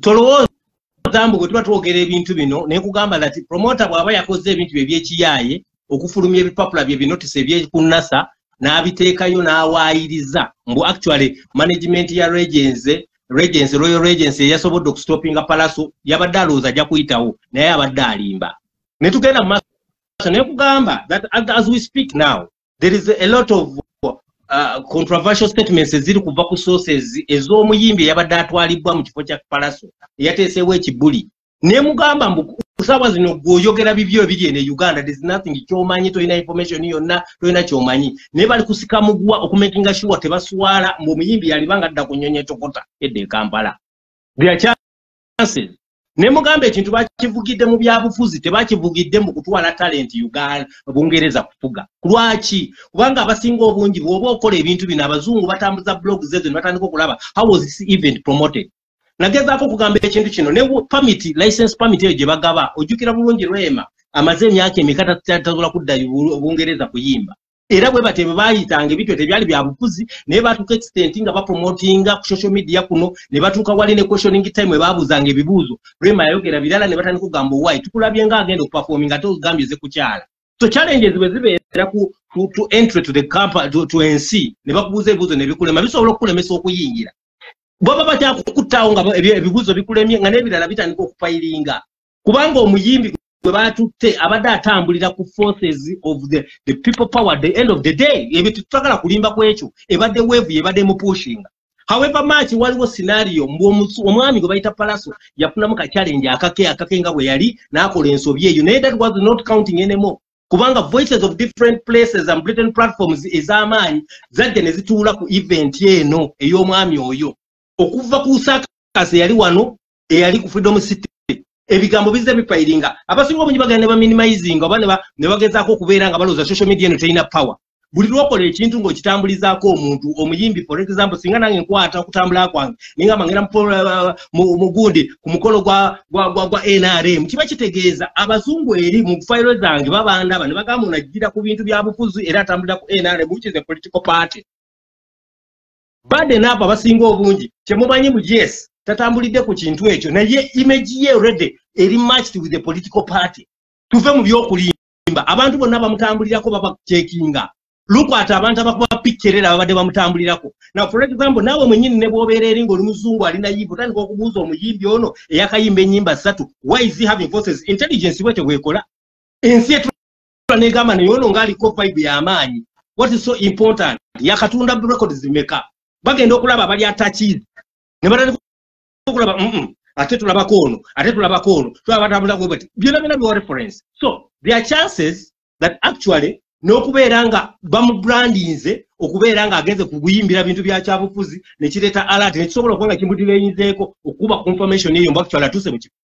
Tolowooza mbu bwe tuba twogera ebintu bino nenkugamba nti promota bw'aba yakoze ebintu bye ebyekiyaaye okufulumya ebipapula bye binotisi ebyekunasa n'abiteekayo n'awaayiriza mbu actually management ya regenze regency royal regency eyasobodde okustopinga palaso yabadde alowooza ajja kuyitawo naye abadde alimba. Ne tugenda mu maaso nekugamba that as we speak now there is a lot of uh, controversial statements eziri kuva ku sources ez'omuyimbi eyabadde atwalibwa mu kifo kya palaso eyateeseewo ekibuli. Nemugamba mbu kusaawa zino gweoyogera bibyo ebiri ene uganda there's nothing kyomanyi tolina information yonna tolina kyomanyi. Naye bali kusika muguwa okumakinga sure tebaswala mbu omuyimbi yalibanga adda ku nnyonyi etokota edda ekampala there chances ne mugamba ekintu bakivugidde mu byabufuzi tebakivugidde mu kutwala talent uganda bungereza kufuga. Lwaki? Kubanga abasinga obungi bwoba okola ebintu bino abazungu batambuza blog zezo ne batandika okulaba how was this event promoted nagezaako okugamba ekintu kino ne permit license permit eyo gye bagaba ojjukira bulungi lwema amaze emyaka emika tasobola kudda bungereza kuyimba? Era bwe batebe bayitanga ebintu tebyali bya bufuzi naye batuuka extent nga bapromotinga ku social media kuno ne batuuka wali ne questioning time we babuuzanga ebibuuzo. Rema yayogera birala ne batandika okugamba owai tukulabye nga agenda okuperforming ate ogambye ze kukyala so challenges bwe zibeera ku to entry to the camp to, to nc ne bakubuuza ebibuuzo ne bikulema bisobola okukulemesa okuyingira bwaba batyakukuttaawo nga ebibuuzo bikulemye nga n'ebirala bitandika okufayiringa kubanga omuyimbi gwe batutte abadde atambulira ku forces of the, the people power the end of the day ebyo tetutagala kulimba ku ekyo ebadde weevu yebadde mupushinga however much waliwo scenario omwami gwe bayita palaso yafunamu kachallenge akake akake nga bwe yali n'akola ensobi eyo. Naye that was not counting anymore. Kubanga voices of different places and britain platforms ez'amaanyi zadde ne zituula ku event eno ey'omwami oyo okuva ku sakasi eyali wano eyali ku freedom city. Ebigambo bize bifayiringa abasinga obungi bagenda ne baminimizinga oba ne bagezaako okubeera nga balowooza social media eno terina power. Buli lwokola ekintu ng'okitambulizaako omuntu omuyimbi for example singa nange nkwata okutambula kwange ningamba ngenda mugundi ku mukolo gwa nrm kiba kitegeeza. Abazungu eri mu fayiro zange babandaba ne bagamba onajjira ku bintu bya bufuzi era atambulira ku nrm which is a political party bade naabo abasinga obungi kyemumanyi mu yes tatambulidde ku kintu ekyo. Naye image ye already eri matched with the political party. Tuve mu byokulimba. Abantu bonna bamutambulirako babacekinga lukwata abantu abakubapikerera babadde bamutambulirako. Na for example naawe mwenyini ne bwobeera eri ngaoli muzungu alina yivu otandika okubuuza omuyimbi ono eyakayimba enyimba ssatu why is he having forces? Intelligence bwe tebwekola ensi etula negamba naye ono ngaaliko vibe y'amaanyi what is so important? Yakatunda records zimeka bagenda okulaba abali atachizi ne batandika okulaba ate tulabako ono ate tulabako ono. Tulaba batambulako bati byonna byonna biwa reference. So there are chances that actually n'okubeera nga bamubrandinze okubeera nga agenze kuguyimbira bintu bya kyabufuzi nekireeta alert nekisobola okuba nga kimudireyinzeeko okuba confirmation eyo mbu actually atuuse mu kifu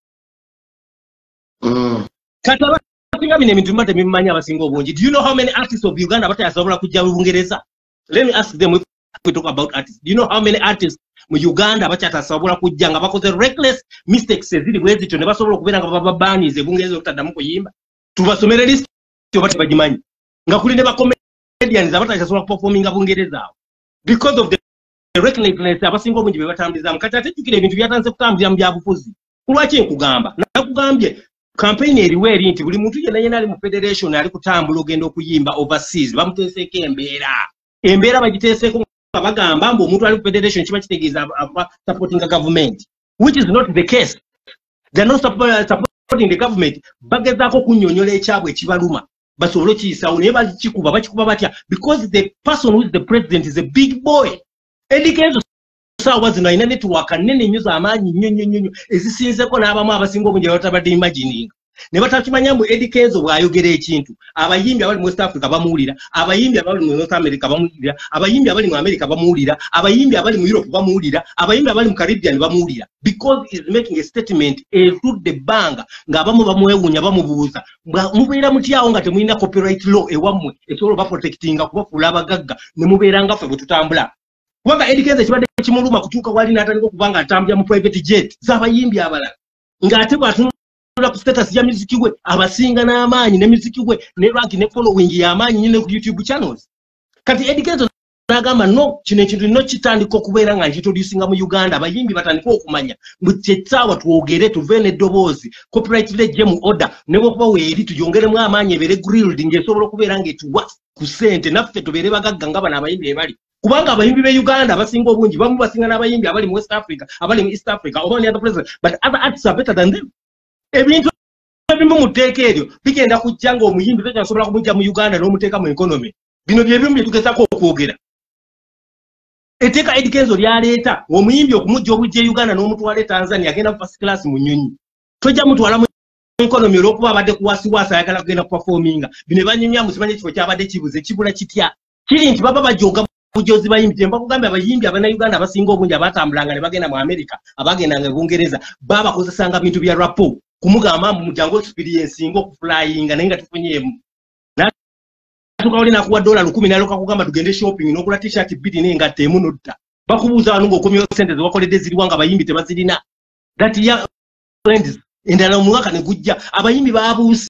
kati abasinga bino ebintu bimba tebimumanyi abasinga obungi. Do you know how many artists of uganda batayasobola kujja bungereza? Let me ask them if we talk about artists. Do you know how many artists mu uganda bakyatasobola kujja nga bakoze reckless mistakes eziri bwe zityo? Ne basobola okubeera nga bababanize bungereza okutaddamu kuyimba tubasomere list oba tebagimanyi nga kuli ne bacomedians abatakyasobola kuperforminga bungereza awo. Because of the recklessness abasinga obungi be batambulizamu kati ate jjukira ebintu byatandise kutambulira mu byabufuzi kulwaki nkugamba? Nakugambye campaign eriwo eri nti buli muntu yenna yenna mu federation ali kutambula ogenda okuyimba overseas bamuteeseeko embeera. Embeera bagiteeseeko bagamba mbu omuntu ali ku federation kiba kitegeeza supporting government which is not the case. They're not supporting the government. Bagezaako okunyonyola ekyabwe ekibaluma. Basobole okiyisaawo naye bakikuba bakikuba batya? Because the person is the president is a big boy. Edikeezo saawa zino alina netiwaaka nnene nnyo z'amaanyi nnyo nnyo nnyo ezisinzeko n'abamu abasinga obungi batabadde imagining ne batakimanya mbu edikeezo bw'ayogera ekintu abayimbi abali mu west africa bamuwulira abayimbi abali mu north america bamuwulira abayimbi abali mu america bamuwulira abayimbi abali mu europe bamuwulira abayimbi abali mu caribbean bamuwulira. Because is making a statement erudde ebbanga ng'abamu bamwewuunya bamubuuza. Mubeera mutyawo nga temulina copyright law ewammwe esobola obaprotectinga kubafuula abagagga ne mubeera nga ffe bwe tutambula? Kubanga edikeezo ekibadde kimuluma kutuuka wali n'atandika okuba nga atambulira mu private jet z'abayimbi abalala. Ng'ate bw'atunula ku status ya muziki we abasinga n'amaanyi ne muziki we ne rank ne following y'amaanyi nyine ku youtube channels. Kati edikeezo n'agamba no kino ekintu nino kitandika okubeera nga nkitudiusinga mu uganda. Abayimbi batandika okumanya mbu kyetsaawa twogere tuve n'eddoboozi copyright lejje mu order ne bwokuba weeri tuyongeremu amaanyi ebeere grilled ng'esobola okubeera ng'etuwa ku ssente naffe tubeere bagagga nga bano abayimbi ebali kubanga abayimbi be uganda abasinga obungi bamu basinga n'abayimbi abali mu west africa abali mu east africa oba ni other places but other artists are better than them ebintu ebimu mu tteeka eryo bigenda kujja ng'omuyimbi tekyasobola kumujja mu uganda n'omuteeka mu economy. Bino byebimu bye tugezaako okwogera. Etteeka edikenzo lyaleeta omuyimbi okumujja obujja e uganda n'omutwala e tanzania agenda mu first class mu nyonyi tojja mutwala mu economy olw'okuba abadde kuwasiwasi ayagala kugenda kupafominga bino ebanyumya musimanyi ekifo kyabadde kibuze kibula kitya? Kiri nti baba bajoga bujozi bayimbi temba kugambye abayimbi abannayuganda abasinga obungi abatambulanga ne bagenda mu america abagendanga ebungereza babakozesanga bintu bya rapo kumugamba mbu mujangu experience nga okuflyinga naye nga tufunyemu tukawole nakuwa dola lukumi naloka kugamba tugende shopping nokula t-shirt bbiri nengatta emu nodda. Bakubuuza wano ngaokomyewo sente zewakoledde ziriwa nga abayimbi tebazirina. That endala omwaka ne gujja abayimbi babuuse